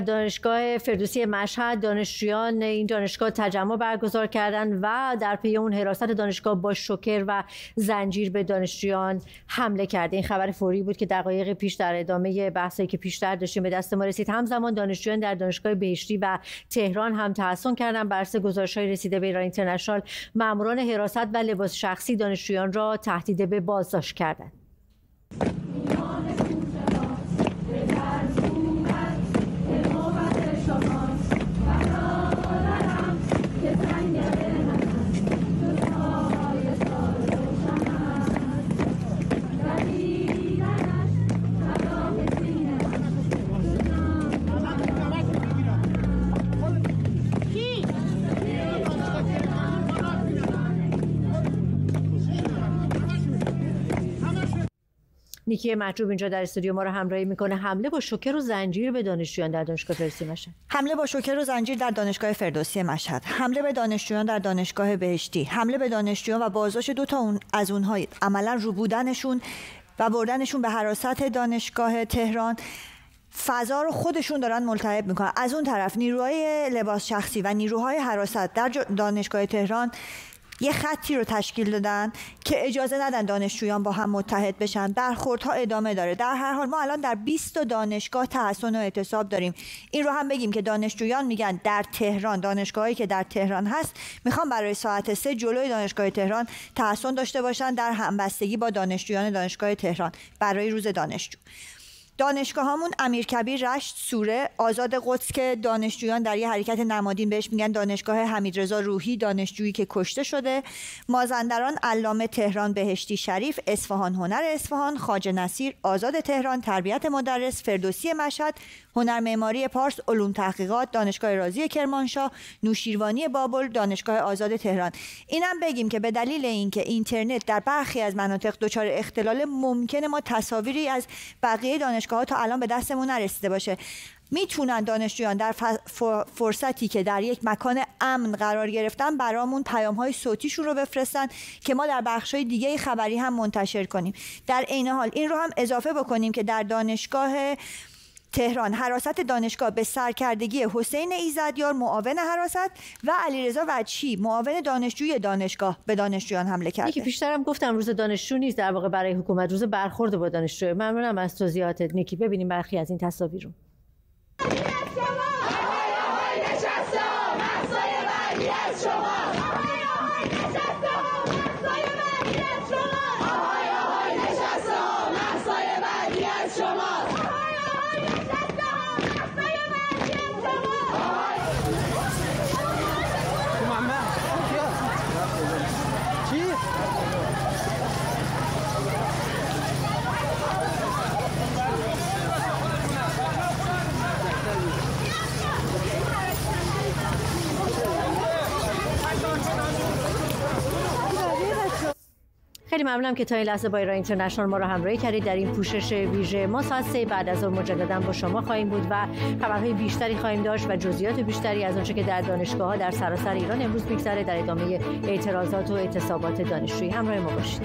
در دانشگاه فردوسی مشهد دانشجویان این دانشگاه تجمع برگزار کردند و در پی اون حراست دانشگاه با شوکر و زنجیر به دانشجویان حمله کرده این خبر فوری بود که دقایق پیش در ادامه بحثی که پیشتر داشتیم به دست ما رسید. همزمان دانشجویان در دانشگاه بهشتی و تهران هم تحسن کردن. بر اساس گزارش‌های رسیده به ایران اینترنشنال ماموران حراست و لباس شخصی دانشجویان را تهدید به بازداشت کردند. نیکی مطلوب اینجا در استودیو ما رو همراهی می‌کنه. حمله با شوکر و زنجیر به دانشجویان در دانشگاه فردوسی مشهد. حمله با شوکر و زنجیر در دانشگاه فردوسی مشهد. حمله به دانشجویان در دانشگاه بهشتی. حمله به دانشجویان و بازداشت دو تا اون از اونها عملا رو بودنشون و بردنشون به حراست دانشگاه تهران. فضا رو خودشون دارن ملتهب می‌کنن. از اون طرف نیروهای لباس شخصی و نیروهای حراست در دانشگاه تهران یه خطی رو تشکیل دادن که اجازه ندن دانشجویان با هم متحد بشن. برخوردها ادامه داره. در هر حال ما الان در 20 دانشگاه تحسن و اعتصاب داریم. این رو هم بگیم که دانشجویان میگن در تهران دانشگاهی که در تهران هست می‌خوان برای ساعت سه جلوی دانشگاه تهران تحسن داشته باشن در همبستگی با دانشجویان دانشگاه تهران برای روز دانشجو. دانشگاه همون امیرکبیر رشت سوره آزاد قدس که دانشجویان در یه حرکت نمادین بهش میگن دانشگاه حمیدرضا روحی دانشجویی که کشته شده. مازندران علامه تهران بهشتی شریف اصفهان هنر اصفهان خاج نصیر آزاد تهران تربیت مدرس فردوسی مشهد هنر معماری پارس علوم تحقیقات دانشگاه رازی کرمانشاه نوشیروانی بابل دانشگاه آزاد تهران. اینم بگیم که به دلیل اینکه اینترنت در برخی از مناطق دچار اختلال ممکنه ما تصاویری از بقیه دانشگاه تا الان به دستمون نرسیده باشه. می‌تونن دانشجویان در فرصتی که در یک مکان امن قرار گرفتن برامون پیام های صوتیشون رو بفرستن که ما در بخش های دیگه خبری هم منتشر کنیم. در عین حال این رو هم اضافه بکنیم که در دانشگاه تهران. حراست دانشگاه به سرکردگی حسین ایزدیار معاون حراست و علیرضا وجهی معاون دانشجوی دانشگاه به دانشجویان حمله کرده. نیکی پیشترم گفتم روز دانشجو نیست در واقع برای حکومت روز برخورد با دانشجو ممنونم از توضیحاتت نیکی. ببینیم برخی از این تصاویر رو. خیلی ممنونم که تا این لحظه با ایران اینترنشنال ما رو همراهی کردید. در این پوشش ویژه ما ساعت سه بعد از اون مجددا با شما خواهیم بود و خبرهای بیشتری خواهیم داشت و جزئیات بیشتری از آنچه که در دانشگاه ها در سراسر ایران امروز میگذره در ادامه اعتراضات و اعتصابات دانشجویی. همراه ما باشید.